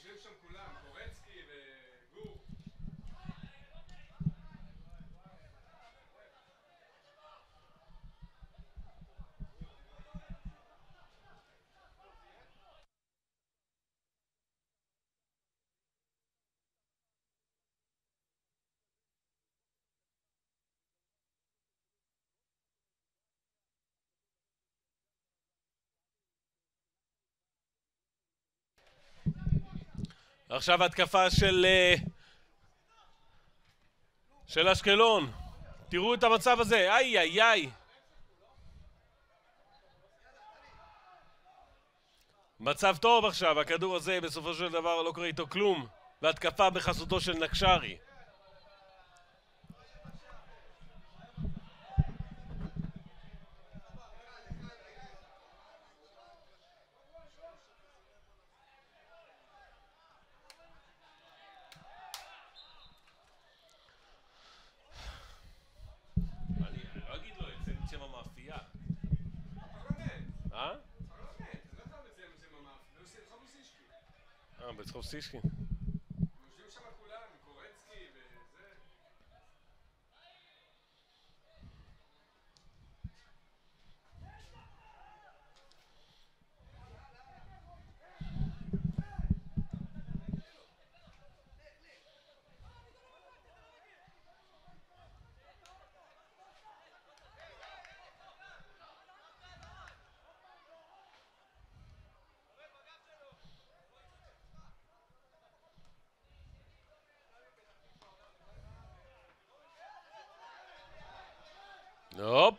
יושבים שם כולם, קורצקי עכשיו התקפה של... אה, של אשקלון. תראו את המצב הזה, איי איי איי. מצב טוב עכשיו, הכדור הזה בסופו של דבר לא קורה איתו כלום. והתקפה בחסותו של נקשרי. אני לא אגיד לו את זה, את שם המאפייה. הפרלמנט, אה? הפרלמנט, אז איך אתה מציין בשם המאפיה? זה חמוסישקי. אה, בצחוסישקי. יושבים שם כולם, קורצקי וזה.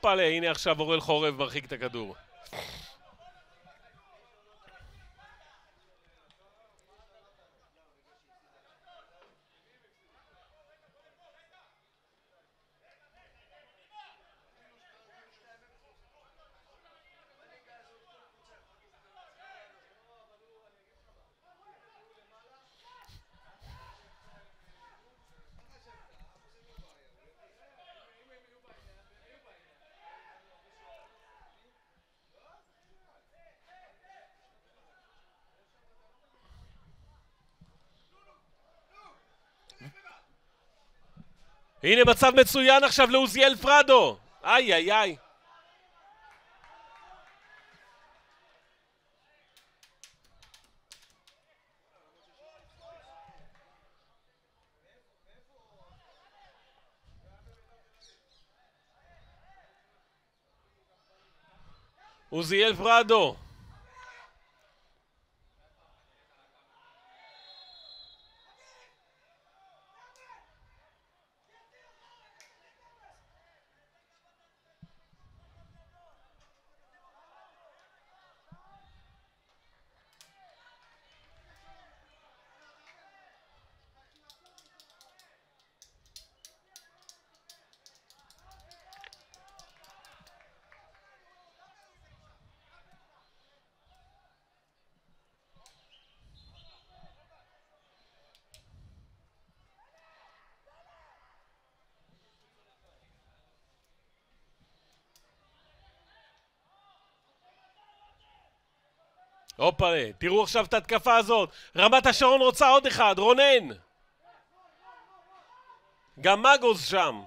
הופה, הנה עכשיו אורל חורב מרחיק את הכדור. הנה מצב מצוין עכשיו לעוזיאל פרדו! איי איי איי. עוזיאל פרדו הופה, תראו עכשיו את ההתקפה הזאת. רמת השרון רוצה עוד אחד, רונן. גם מגוס שם.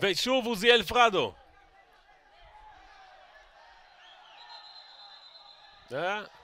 ושוב עוזיאל פרדו. אה?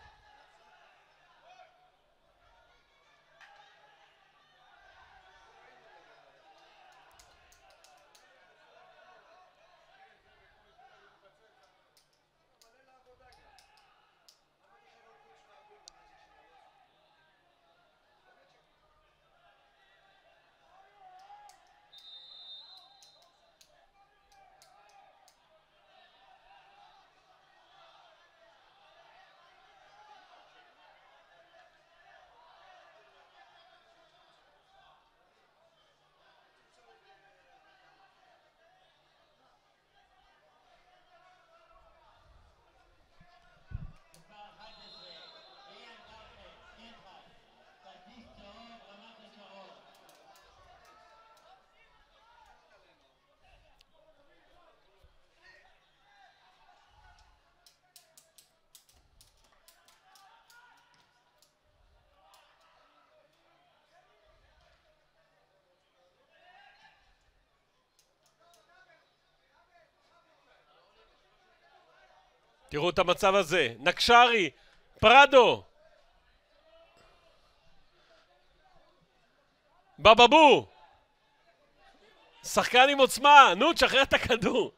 תראו את המצב הזה. נקשרי, פרדו. בבבו! שחקן עם עוצמה, נו, תשחרר את הכדור.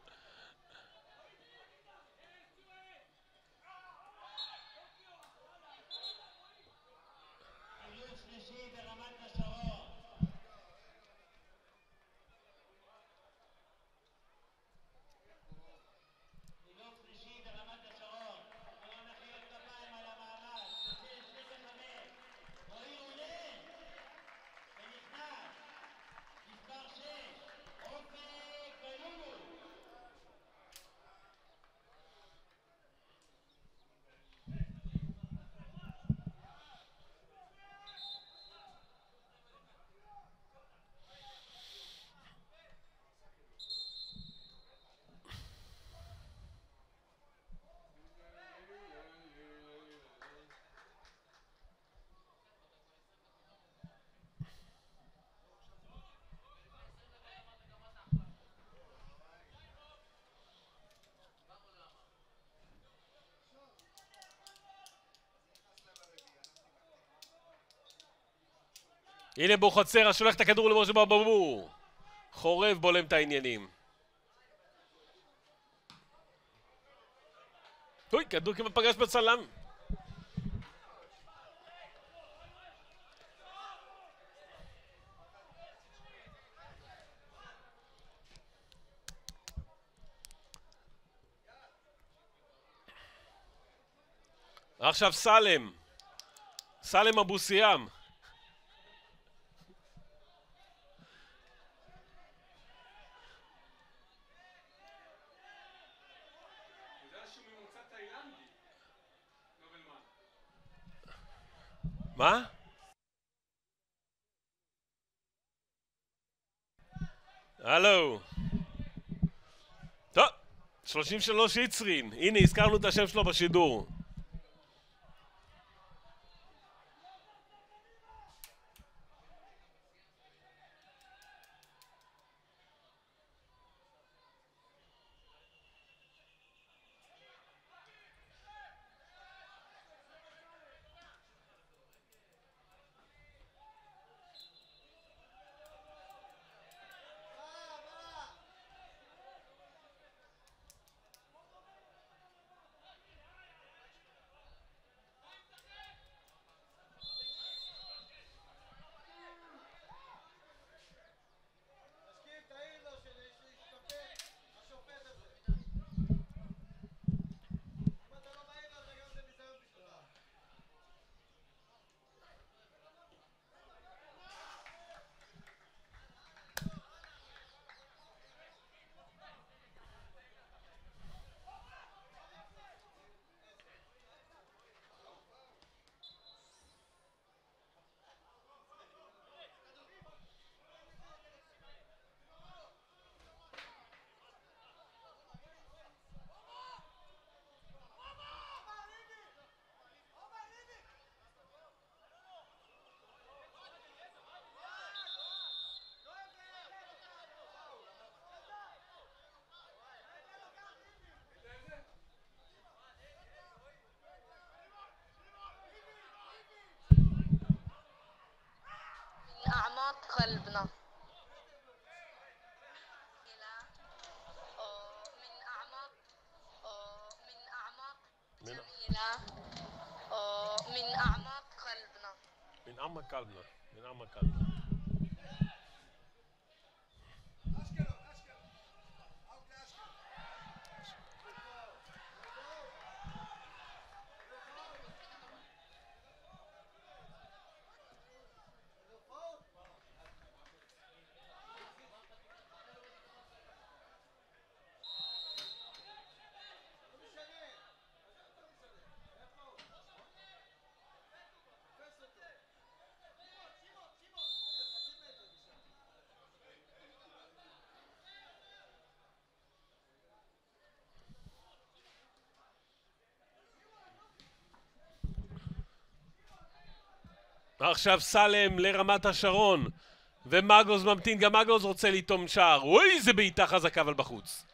הנה בוחצרה שולח את הכדור למשה בבבו. חורב בולם את העניינים. אוי, כדור כמעט פגש בצלם. עכשיו סלם. סלם אבו סיאם. אתה יודע שהוא ממוצא תאילנדי. נובלמן. מה? הלו. טוב, 33 יצרין. הנה, הזכרנו את השם שלו בשידור. جميلة آه، من أعماق قلبنا. من أعماق قلبنا من أعماق قلبنا. עכשיו סלם לרמת השרון ומגוז ממתין, גם מגוז רוצה לטעום שער. אוי, איזה בעיטה חזקה אבל בחוץ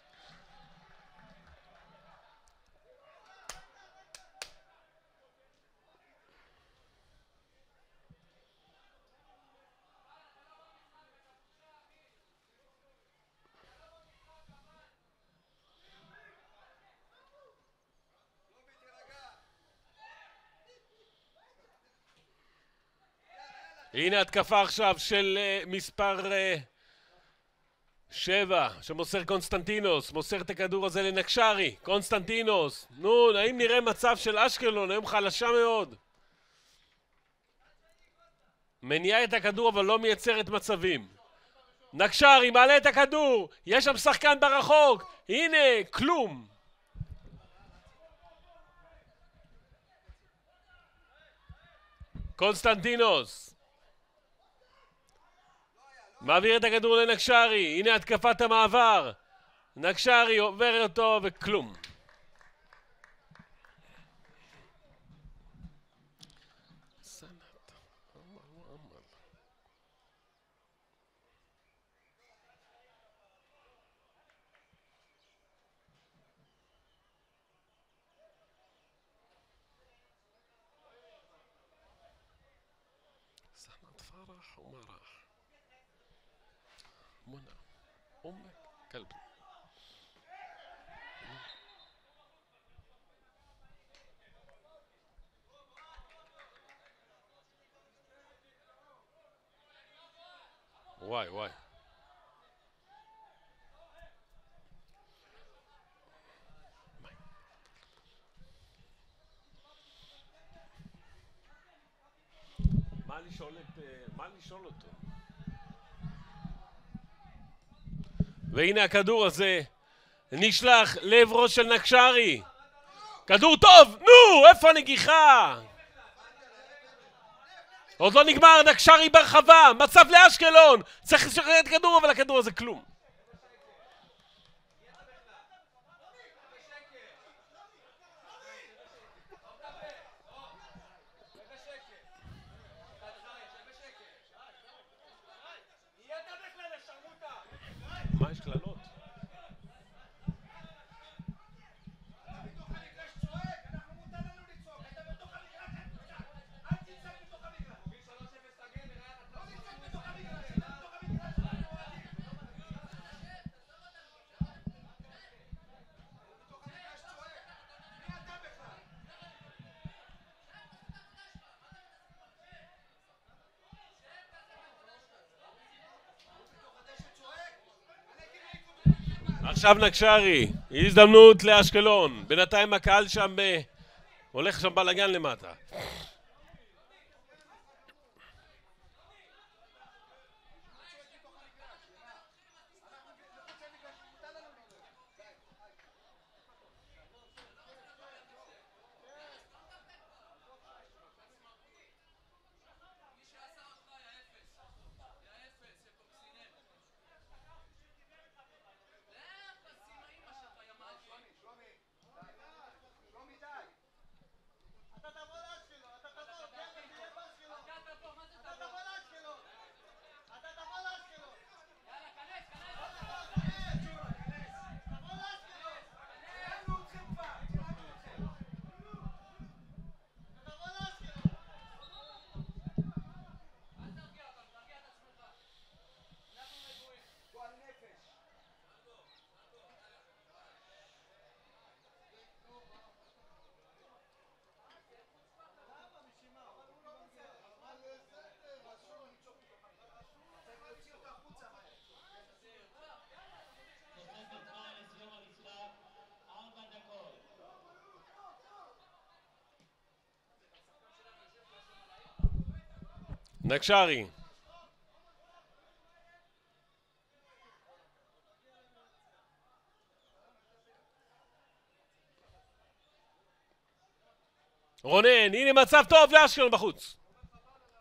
הנה התקפה עכשיו של אה, מספר אה, שבע, שמוסר קונסטנטינוס, מוסר את הכדור הזה לנקשרי, קונסטנטינוס, נו, האם נראה מצב של אשקלון, היום חלשה מאוד. מניעה את הכדור אבל לא מייצרת מצבים. נקשרי מעלה את הכדור, יש שם שחקן ברחוק, הנה, כלום. קונסטנטינוס מעביר את הכדור לנקשרי, הנה התקפת המעבר. נקשרי עובר אותו וכלום וואי וואי. מה לשאול, את, אה, מה לשאול אותו? והנה הכדור הזה נשלח לעברו של נקשרי. כדור טוב! נו! איפה הנגיחה? עוד לא נגמר, נקשרי ברחבה, מצב לאשקלון! צריך לשחרר את הכדור, אבל הכדור הזה כלום. מה יש קללות? עכשיו נקשרי, הזדמנות לאשקלון. בינתיים הקהל שם. הולך שם בלאגן למטה. נקשרי. רונן, הנה מצב טוב לאשקלון בחוץ. חשוך אבל מאוד.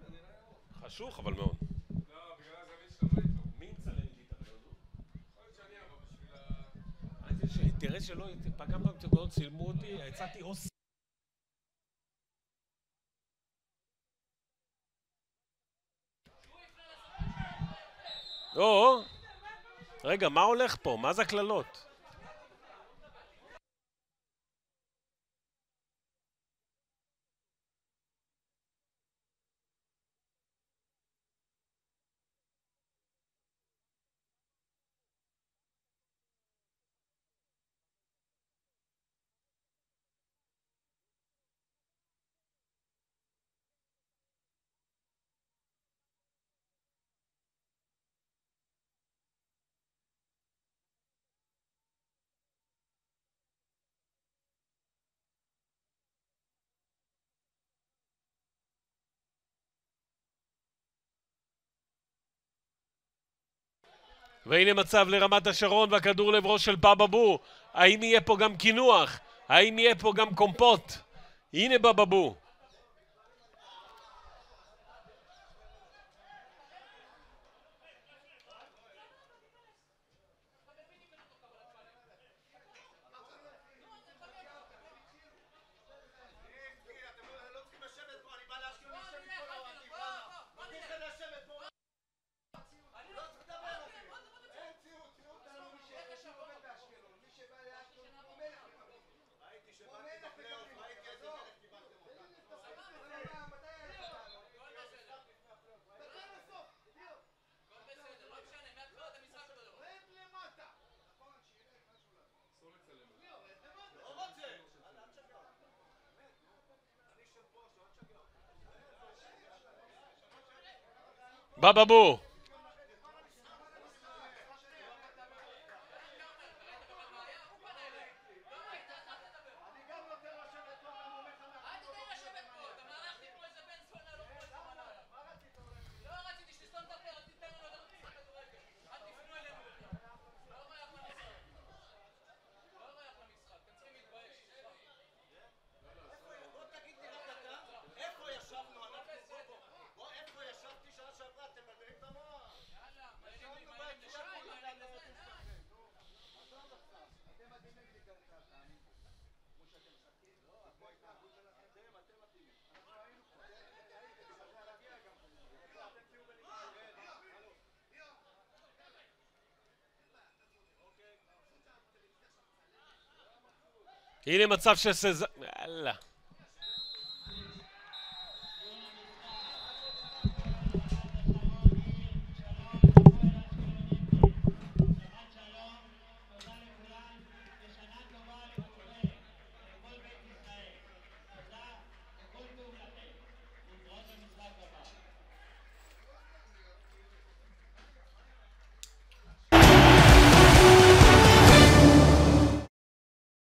לא, בגלל הזווית שלך לא איתו. מי מצלם לי את הרעיון? יכול להיות שאני אבוא בשביל ה... תראה שלא, פעם פעם צילמו אותי, הצעתי או או, רגע, מה הולך פה? מה זה הקללות? והנה מצב לרמת השרון והכדור לעברו של בבאבו. האם יהיה פה גם קינוח? האם יהיה פה גם קומפוט? הנה בבאבו. Bababu! הנה מצב של סז... יאללה.